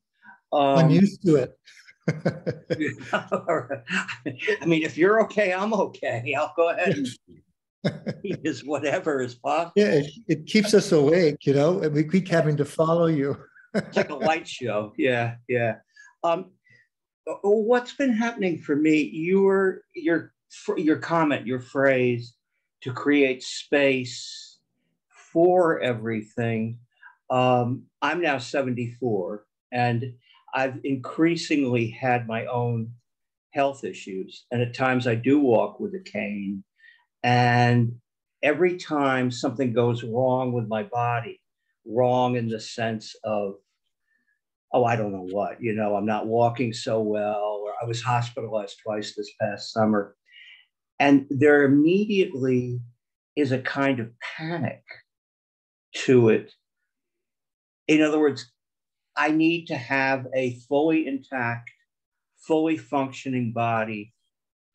[SPEAKER 1] Um, I'm used to it.
[SPEAKER 6] I mean, if you're okay, I'm okay. I'll go ahead and is whatever is possible.
[SPEAKER 1] Yeah, it, it, keeps us awake, you know, and we keep having to follow you.
[SPEAKER 6] it's like a light show. Yeah, yeah. Um, what's been happening for me? Your your your comment, your phrase, to create space for everything. Um, I'm now 74, and I've increasingly had my own health issues. And at times I do walk with a cane. And every time something goes wrong with my body, wrong in the sense of, oh, I don't know what, you know, I'm not walking so well, or I was hospitalized twice this past summer. And there immediately is a kind of panic to it. In other words, I need to have a fully intact, fully functioning body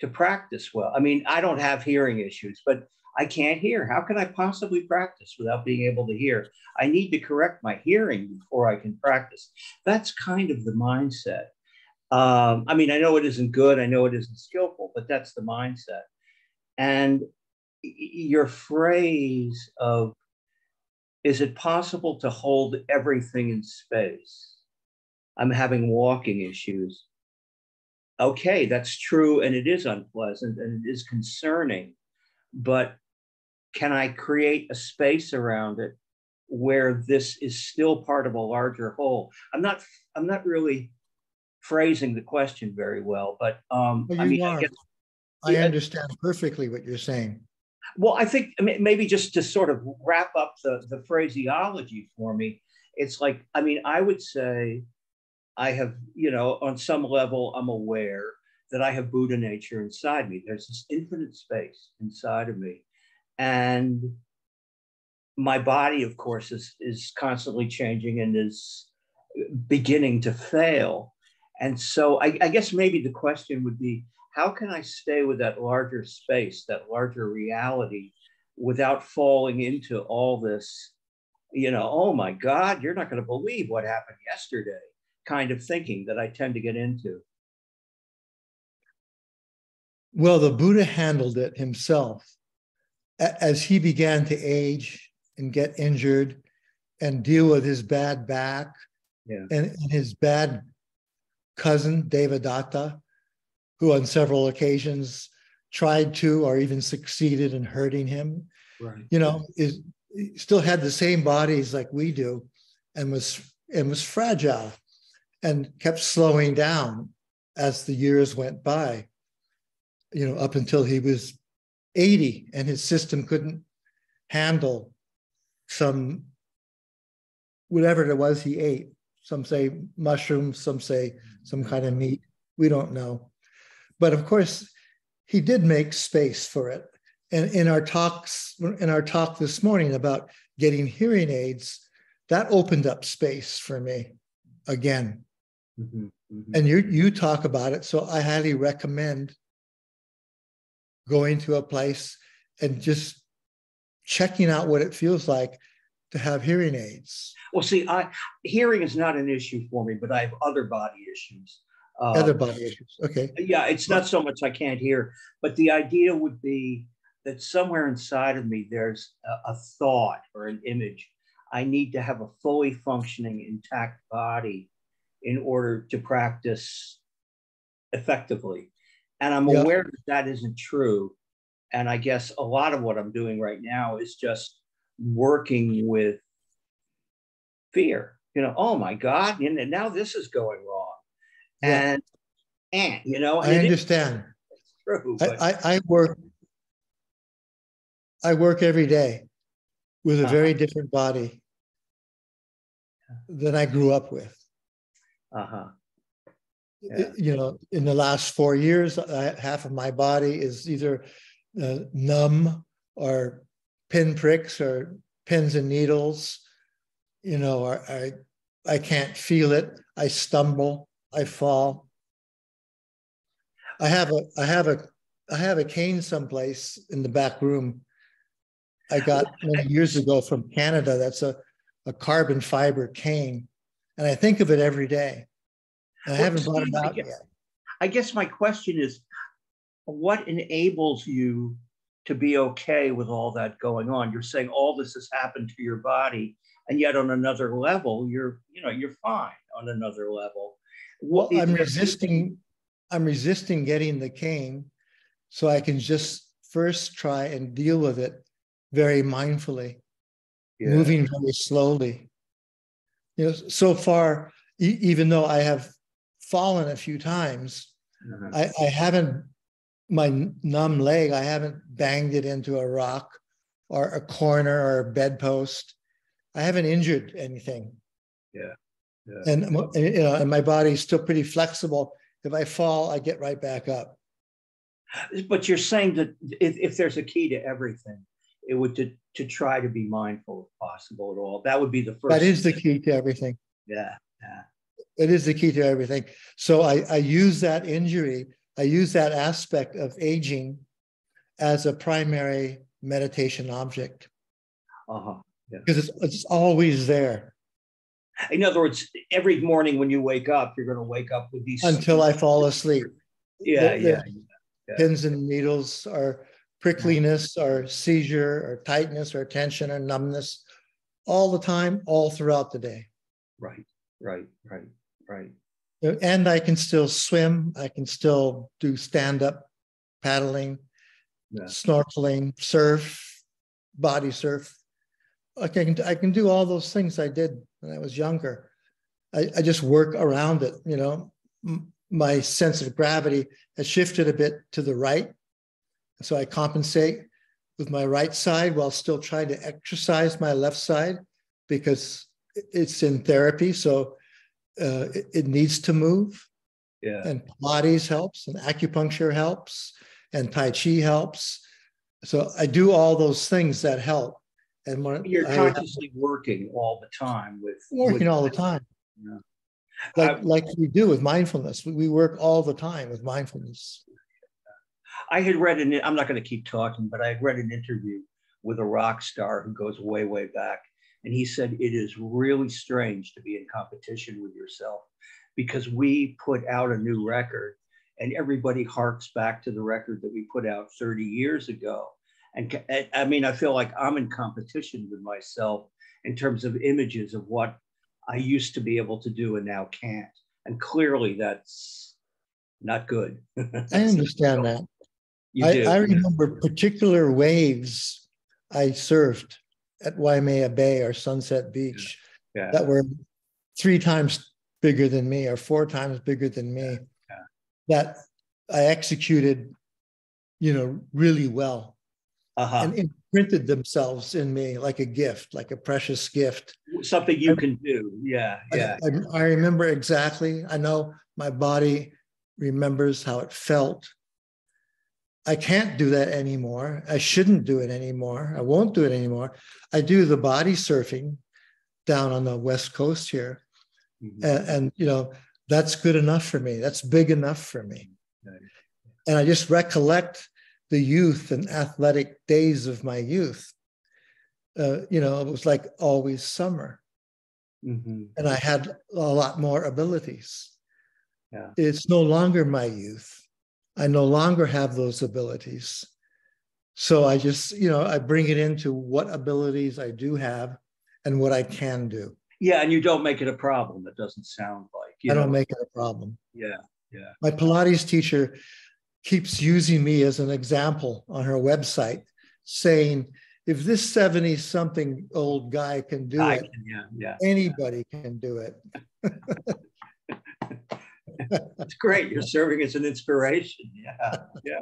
[SPEAKER 6] to practice well. I mean, I don't have hearing issues, but I can't hear. How can I possibly practice without being able to hear? I need to correct my hearing before I can practice. That's kind of the mindset. Um, I mean, I know it isn't good, I know it isn't skillful, but that's the mindset. And your phrase of is it possible to hold everything in space? I'm having walking issues. Okay, that's true, and it is unpleasant and it is concerning, but can I create a space around it where this is still part of a larger whole? I'm not. I'm not really phrasing the question very well, but um,
[SPEAKER 1] well, I mean, I, guess, I understand perfectly what you're saying.
[SPEAKER 6] Well, I think maybe just to sort of wrap up the, the phraseology for me, it's like, I mean, I would say I have, you know, on some level, I'm aware that I have Buddha nature inside me. There's this infinite space inside of me. And my body, of course, is, is constantly changing and is beginning to fail. And so I, I guess maybe the question would be how can I stay with that larger space, that larger reality, without falling into all this, you know, oh my God, you're not going to believe what happened yesterday kind of thinking that I tend to get into?
[SPEAKER 1] Well, the Buddha handled it himself. As he began to age and get injured and deal with his bad back yeah. and, and his bad cousin, Devadatta, who on several occasions tried to or even succeeded in hurting him. Right. You know, is still had the same bodies like we do and was and was fragile and kept slowing down as the years went by. You know, up until he was 80 and his system couldn't handle some whatever it was he ate. Some say mushrooms, some say some kind of meat. We don't know. But of course, he did make space for it. And in our talks, in our talk this morning about getting hearing aids, that opened up space for me again. Mm-hmm, mm-hmm. And you you talk about it, so I highly recommend going to a place and just checking out what it feels like to have hearing aids.
[SPEAKER 6] Well, see, I hearing is not an issue for me, but I have other body issues.
[SPEAKER 1] Um, Other body issues. Okay.
[SPEAKER 6] Yeah, it's not so much I can't hear, but the idea would be that somewhere inside of me there's a, a thought or an image. I need to have a fully functioning, intact body in order to practice effectively. And I'm yeah. aware that that isn't true. And I guess a lot of what I'm doing right now is just working with fear. You know, oh my God, and now this is going wrong and and you know
[SPEAKER 1] i understand. true, I, I, I work i work every day with a uh-huh. very different body than i grew up with. Uh-huh. Yeah. you know in the last four years I, half of my body is either uh, numb or pinpricks or pins and needles, you know, or I I can't feel it. I stumble, I fall. I have a I have a I have a cane someplace in the back room. I got many years ago from Canada. That's a, a carbon fiber cane. And I think of it every day. I well, haven't brought it out
[SPEAKER 6] guess,
[SPEAKER 1] yet.
[SPEAKER 6] I guess my question is what enables you to be okay with all that going on? You're saying all this has happened to your body, and yet on another level, you're, you know, you're fine on another level.
[SPEAKER 1] Well, I'm resisting, I'm resisting getting the cane so I can just first try and deal with it very mindfully, yeah. moving very slowly. You know, so far, e- even though I have fallen a few times, mm-hmm. I, I haven't my numb leg, I haven't banged it into a rock or a corner or a bedpost. I haven't injured anything.
[SPEAKER 6] Yeah. Yeah.
[SPEAKER 1] And you know, and my body's still pretty flexible. If I fall, I get right back up.
[SPEAKER 6] But you're saying that if, if there's a key to everything, it would to, to try to be mindful if possible at all. That would be the first.
[SPEAKER 1] That is the key to everything.
[SPEAKER 6] Yeah, yeah.
[SPEAKER 1] It is the key to everything. So I, I use that injury, I use that aspect of aging as a primary meditation object.
[SPEAKER 6] Uh-huh.
[SPEAKER 1] Because yeah. it's, it's always there.
[SPEAKER 6] In other words, every morning when you wake up, you're going to wake up with these
[SPEAKER 1] until I fall asleep.
[SPEAKER 6] Yeah, the, the, yeah
[SPEAKER 1] pins and needles or prickliness or seizure or tightness or tension or numbness all the time, all throughout the day.
[SPEAKER 6] Right, right, right, right.
[SPEAKER 1] And I can still swim. I can still do stand up paddling, yeah. snorkeling, surf, body surf. I can, I can do all those things I did when I was younger. I, I just work around it, you know my sense of gravity has shifted a bit to the right. So I compensate with my right side while still trying to exercise my left side because it's in therapy. So uh, it, it, needs to move.
[SPEAKER 6] Yeah.
[SPEAKER 1] And Pilates helps, and acupuncture helps, and Tai Chi helps. So I do all those things that help. And when
[SPEAKER 6] you're I, consciously working all the time with
[SPEAKER 1] working
[SPEAKER 6] with,
[SPEAKER 1] all the time. Yeah like I, like we do with mindfulness. We, we work all the time with mindfulness.
[SPEAKER 6] I had read an. I'm not going to keep talking, but I had read an interview with a rock star who goes way way back, and he said it is really strange to be in competition with yourself because we put out a new record and everybody harks back to the record that we put out 30 years ago. And I mean, I feel like I'm in competition with myself in terms of images of what I used to be able to do and now can't. And clearly that's not good.
[SPEAKER 1] I understand that. I, do. I remember particular waves I surfed at Waimea Bay or Sunset Beach yeah. Yeah. that were three times bigger than me or four times bigger than me yeah. that I executed, you know, really well. Uh-huh. And imprinted themselves in me like a gift, like a precious gift.
[SPEAKER 6] Something you can do. Yeah. Yeah.
[SPEAKER 1] I, I, I remember exactly. I know my body remembers how it felt. I can't do that anymore. I shouldn't do it anymore. I won't do it anymore. I do the body surfing down on the West Coast here. Mm-hmm. And, and, you know, that's good enough for me. That's big enough for me. Nice. And I just recollect the youth and athletic days of my youth. Uh, you know, it was like always summer. Mm-hmm. And I had a lot more abilities.
[SPEAKER 6] Yeah.
[SPEAKER 1] It's no longer my youth. I no longer have those abilities. So I just, you know, I bring it into what abilities I do have and what I can do.
[SPEAKER 6] Yeah, and you don't make it a problem. It doesn't sound like.
[SPEAKER 1] I know. don't make it a problem.
[SPEAKER 6] Yeah, yeah.
[SPEAKER 1] My Pilates teacher keeps using me as an example on her website, saying, if this 70 something old guy can do I it, can,
[SPEAKER 6] yeah, yeah,
[SPEAKER 1] anybody yeah. can do it.
[SPEAKER 6] That's great. You're serving as an inspiration. Yeah, yeah.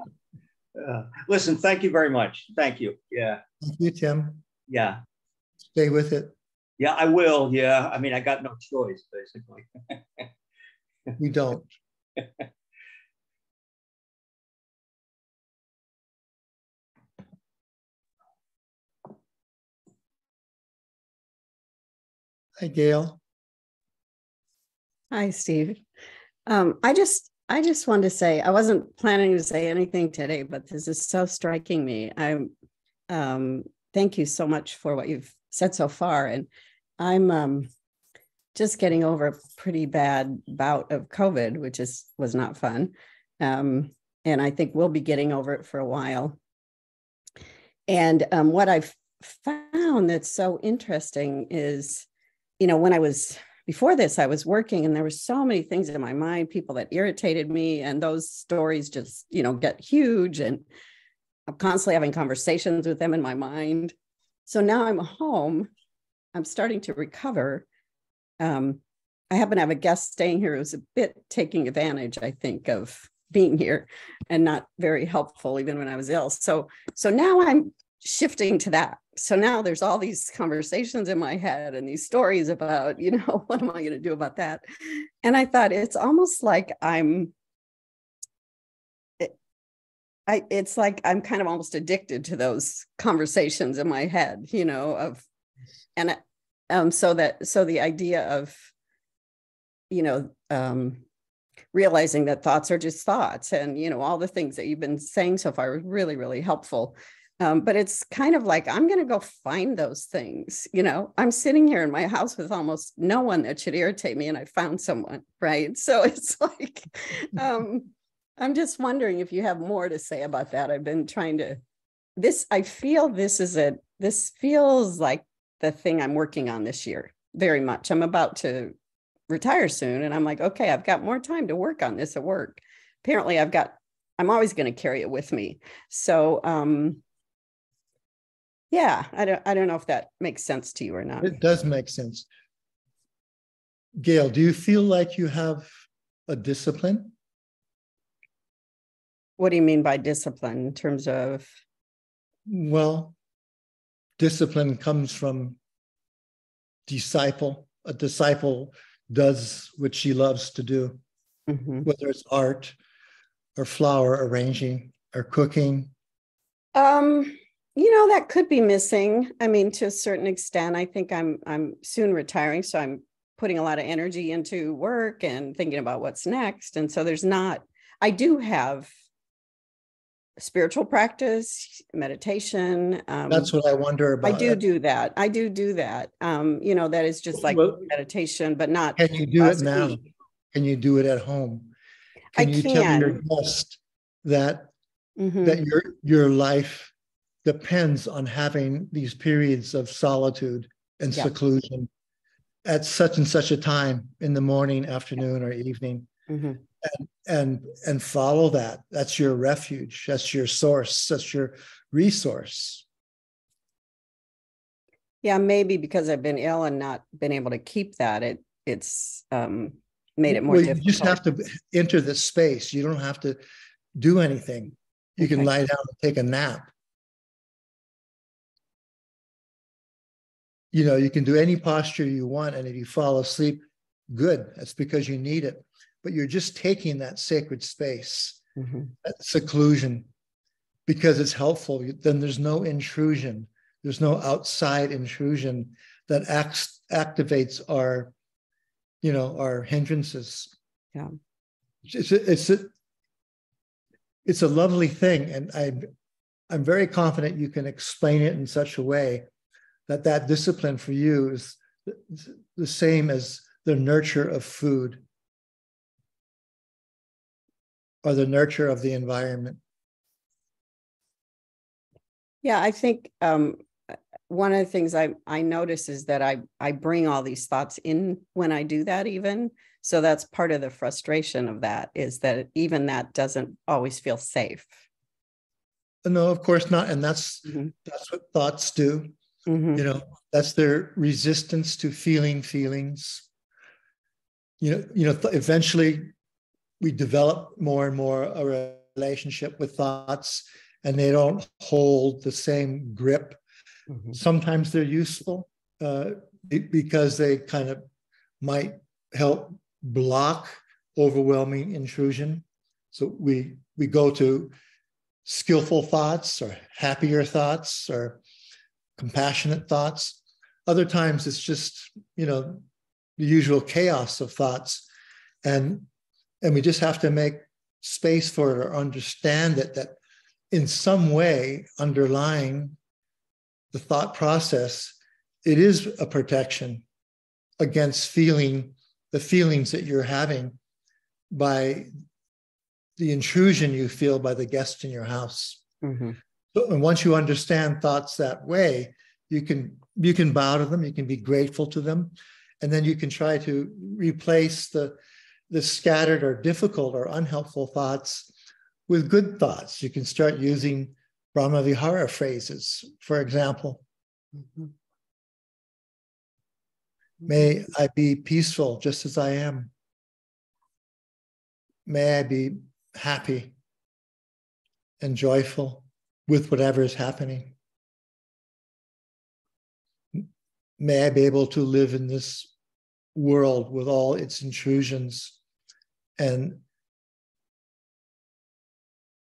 [SPEAKER 6] Uh, listen, thank you very much. Thank you. Yeah.
[SPEAKER 1] Thank you, Tim.
[SPEAKER 6] Yeah.
[SPEAKER 1] Stay with it.
[SPEAKER 6] Yeah, I will. Yeah. I mean, I got no choice, basically.
[SPEAKER 1] we don't. Hi, Gail.
[SPEAKER 7] Hi, Steve. Um, I just I just wanted to say I wasn't planning to say anything today, but this is so striking me. I'm um, thank you so much for what you've said so far, and I'm um, just getting over a pretty bad bout of COVID, which is was not fun, um, and I think we'll be getting over it for a while. And um, what I've found that's so interesting is, you know, when I was before this, I was working and there were so many things in my mind, people that irritated me, and those stories just, you know, get huge. And I'm constantly having conversations with them in my mind. So now I'm home. I'm starting to recover. Um, I happen to have a guest staying here who's a bit taking advantage, I think, of being here and not very helpful even when I was ill. So so now I'm shifting to that. So now there's all these conversations in my head and these stories about, you know, what am I going to do about that? And I thought it's almost like I'm I it's like I'm kind of almost addicted to those conversations in my head, you know, of and um so that so the idea of you know um realizing that thoughts are just thoughts and you know all the things that you've been saying so far was really really helpful um, but it's kind of like, I'm going to go find those things. You know, I'm sitting here in my house with almost no one that should irritate me, and I found someone, right? So it's like, um, I'm just wondering if you have more to say about that. I've been trying to, this, I feel this is a, this feels like the thing I'm working on this year very much. I'm about to retire soon, and I'm like, okay, I've got more time to work on this at work. Apparently, I've got, I'm always going to carry it with me. So, um, yeah, I don't I don't know if that makes sense to you or not.
[SPEAKER 1] It does make sense. Gail, do you feel like you have a discipline?
[SPEAKER 7] What do you mean by discipline in terms of?
[SPEAKER 1] Well, discipline comes from disciple. A disciple does what she loves to do, mm-hmm. whether it's art or flower arranging or cooking.
[SPEAKER 7] Um, you know that could be missing. I mean to a certain extent i think i'm i'm soon retiring so i'm putting a lot of energy into work and thinking about what's next and so there's not i do have spiritual practice meditation
[SPEAKER 1] um, that's what i wonder about
[SPEAKER 7] i do do that. I do do that. Um you know that is just like well, meditation but not
[SPEAKER 1] can you do it now? can you do it at home?
[SPEAKER 7] Can I you can. tell
[SPEAKER 1] your guest that mm-hmm. that your your life depends on having these periods of solitude and yeah. seclusion at such and such a time in the morning, afternoon, or evening. Mm-hmm. And, and and follow that. That's your refuge. That's your source. That's your resource.
[SPEAKER 7] Yeah, maybe because I've been ill and not been able to keep that, it it's um, made it more well, difficult.
[SPEAKER 1] You just have to enter the space. You don't have to do anything. You okay. can lie down and take a nap. You know, you can do any posture you want. And if you fall asleep, good. That's because you need it. But you're just taking that sacred space, mm-hmm. that seclusion, because it's helpful. Then there's no intrusion. There's no outside intrusion that acts, activates our, you know, our hindrances.
[SPEAKER 7] Yeah.
[SPEAKER 1] It's a, it's a, it's a lovely thing. And I'm, I'm very confident you can explain it in such a way that that discipline for you is the same as the nurture of food or the nurture of the environment.
[SPEAKER 7] Yeah, I think um, one of the things I, I notice is that I, I bring all these thoughts in when I do that, even. So that's part of the frustration of that is that even that doesn't always feel safe.
[SPEAKER 1] No, of course not. And that's mm-hmm. that's what thoughts do. Mm-hmm. You know, that's their resistance to feeling feelings. You know, you know, th- eventually we develop more and more a relationship with thoughts and they don't hold the same grip. Mm-hmm. Sometimes they're useful uh, because they kind of might help block overwhelming intrusion. So we we go to skillful thoughts or happier thoughts or compassionate thoughts. Other times it's just, you know, the usual chaos of thoughts. And and we just have to make space for it or understand it that in some way underlying the thought process, it is a protection against feeling the feelings that you're having by the intrusion you feel by the guest in your house. Mm-hmm. So, and once you understand thoughts that way, you can you can bow to them, you can be grateful to them, and then you can try to replace the the scattered or difficult or unhelpful thoughts with good thoughts. You can start using Brahmavihara phrases, for example. Mm-hmm. May I be peaceful just as I am. May I be happy and joyful with whatever is happening. May I be able to live in this world with all its intrusions and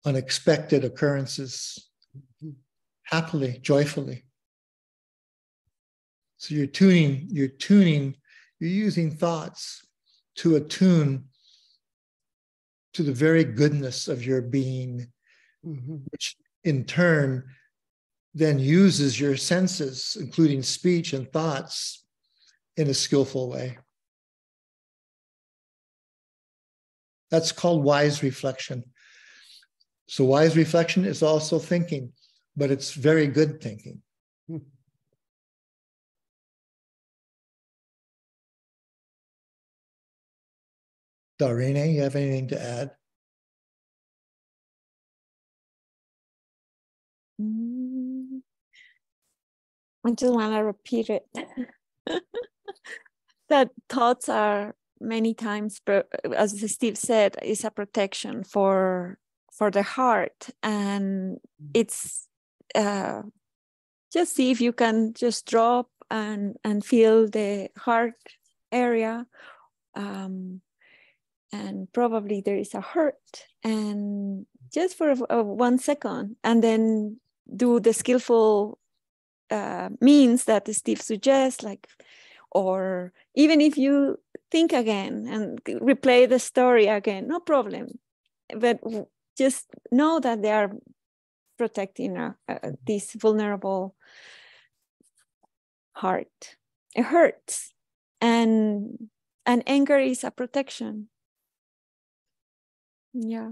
[SPEAKER 1] unexpected occurrences happily, joyfully. So you're tuning, you're tuning, you're using thoughts to attune to the very goodness of your being, mm-hmm. which in turn then uses your senses, including speech and thoughts, in a skillful way. That's called wise reflection. So, wise reflection is also thinking, but it's very good thinking. Hmm. Darine, you have anything to add?
[SPEAKER 2] Mm. I just want to repeat it. that thoughts are many times, as Steve said, is a protection for for the heart, and mm. it's uh, just see if you can just drop and and feel the heart area. Um, and probably there is a hurt and just for a, a one second and then do the skillful uh, means that steve suggests like or even if you think again and replay the story again no problem. But just know that they are protecting uh, uh, this vulnerable heart. It hurts and and anger is a protection. Yeah.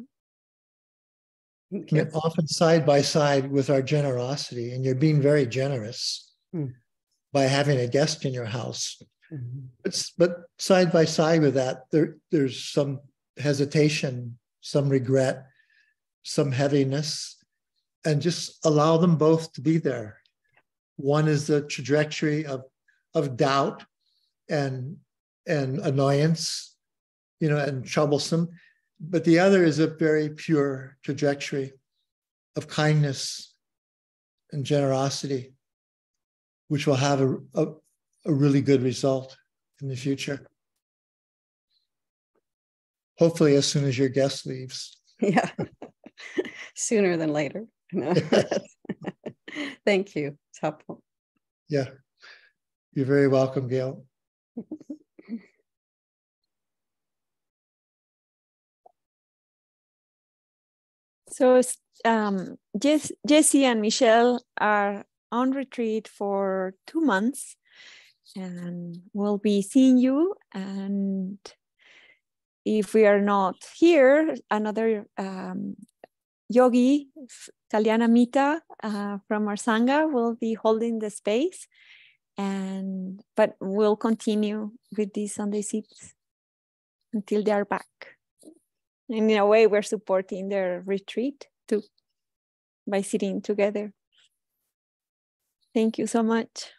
[SPEAKER 1] Often side by side with our generosity, and you're being very generous mm. by having a guest in your house. Mm-hmm. But, but side by side with that, there, there's some hesitation, some regret, some heaviness, and just allow them both to be there. One is the trajectory of, of doubt and, and annoyance, you know, and troublesome but the other is a very pure trajectory of kindness and generosity, which will have a, a, a really good result in the future. Hopefully, as soon as your guest leaves.
[SPEAKER 7] Yeah, sooner than later. No. Thank you. It's helpful.
[SPEAKER 1] Yeah, you're very welcome, Gail.
[SPEAKER 2] So um, Jess, Jesse and Michelle are on retreat for two months and we'll be seeing you. And if we are not here, another um, yogi, Kalyana Mitta uh, from our Sangha, will be holding the space. And but we'll continue with these Sunday seats until they are back. And in a way, we're supporting their retreat too by sitting together. Thank you so much.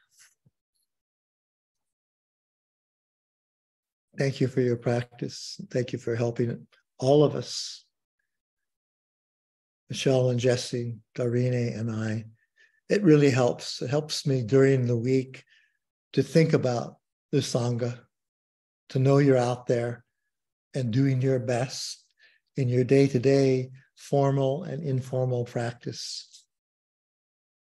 [SPEAKER 1] Thank you for your practice. Thank you for helping all of us, Michelle and Jesse, Darine and I. It really helps. It helps me during the week to think about the Sangha, to know you're out there and doing your best in your day to day formal and informal practice,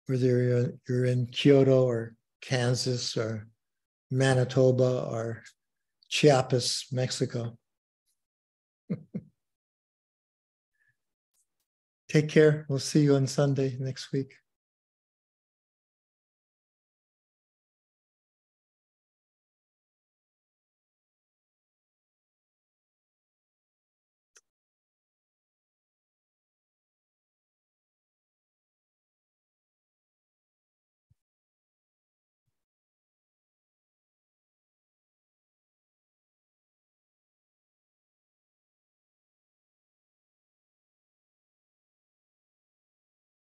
[SPEAKER 1] whether you're, you're in Kyoto or Kansas or Manitoba or Chiapas, Mexico. Take care. We'll see you on Sunday next week.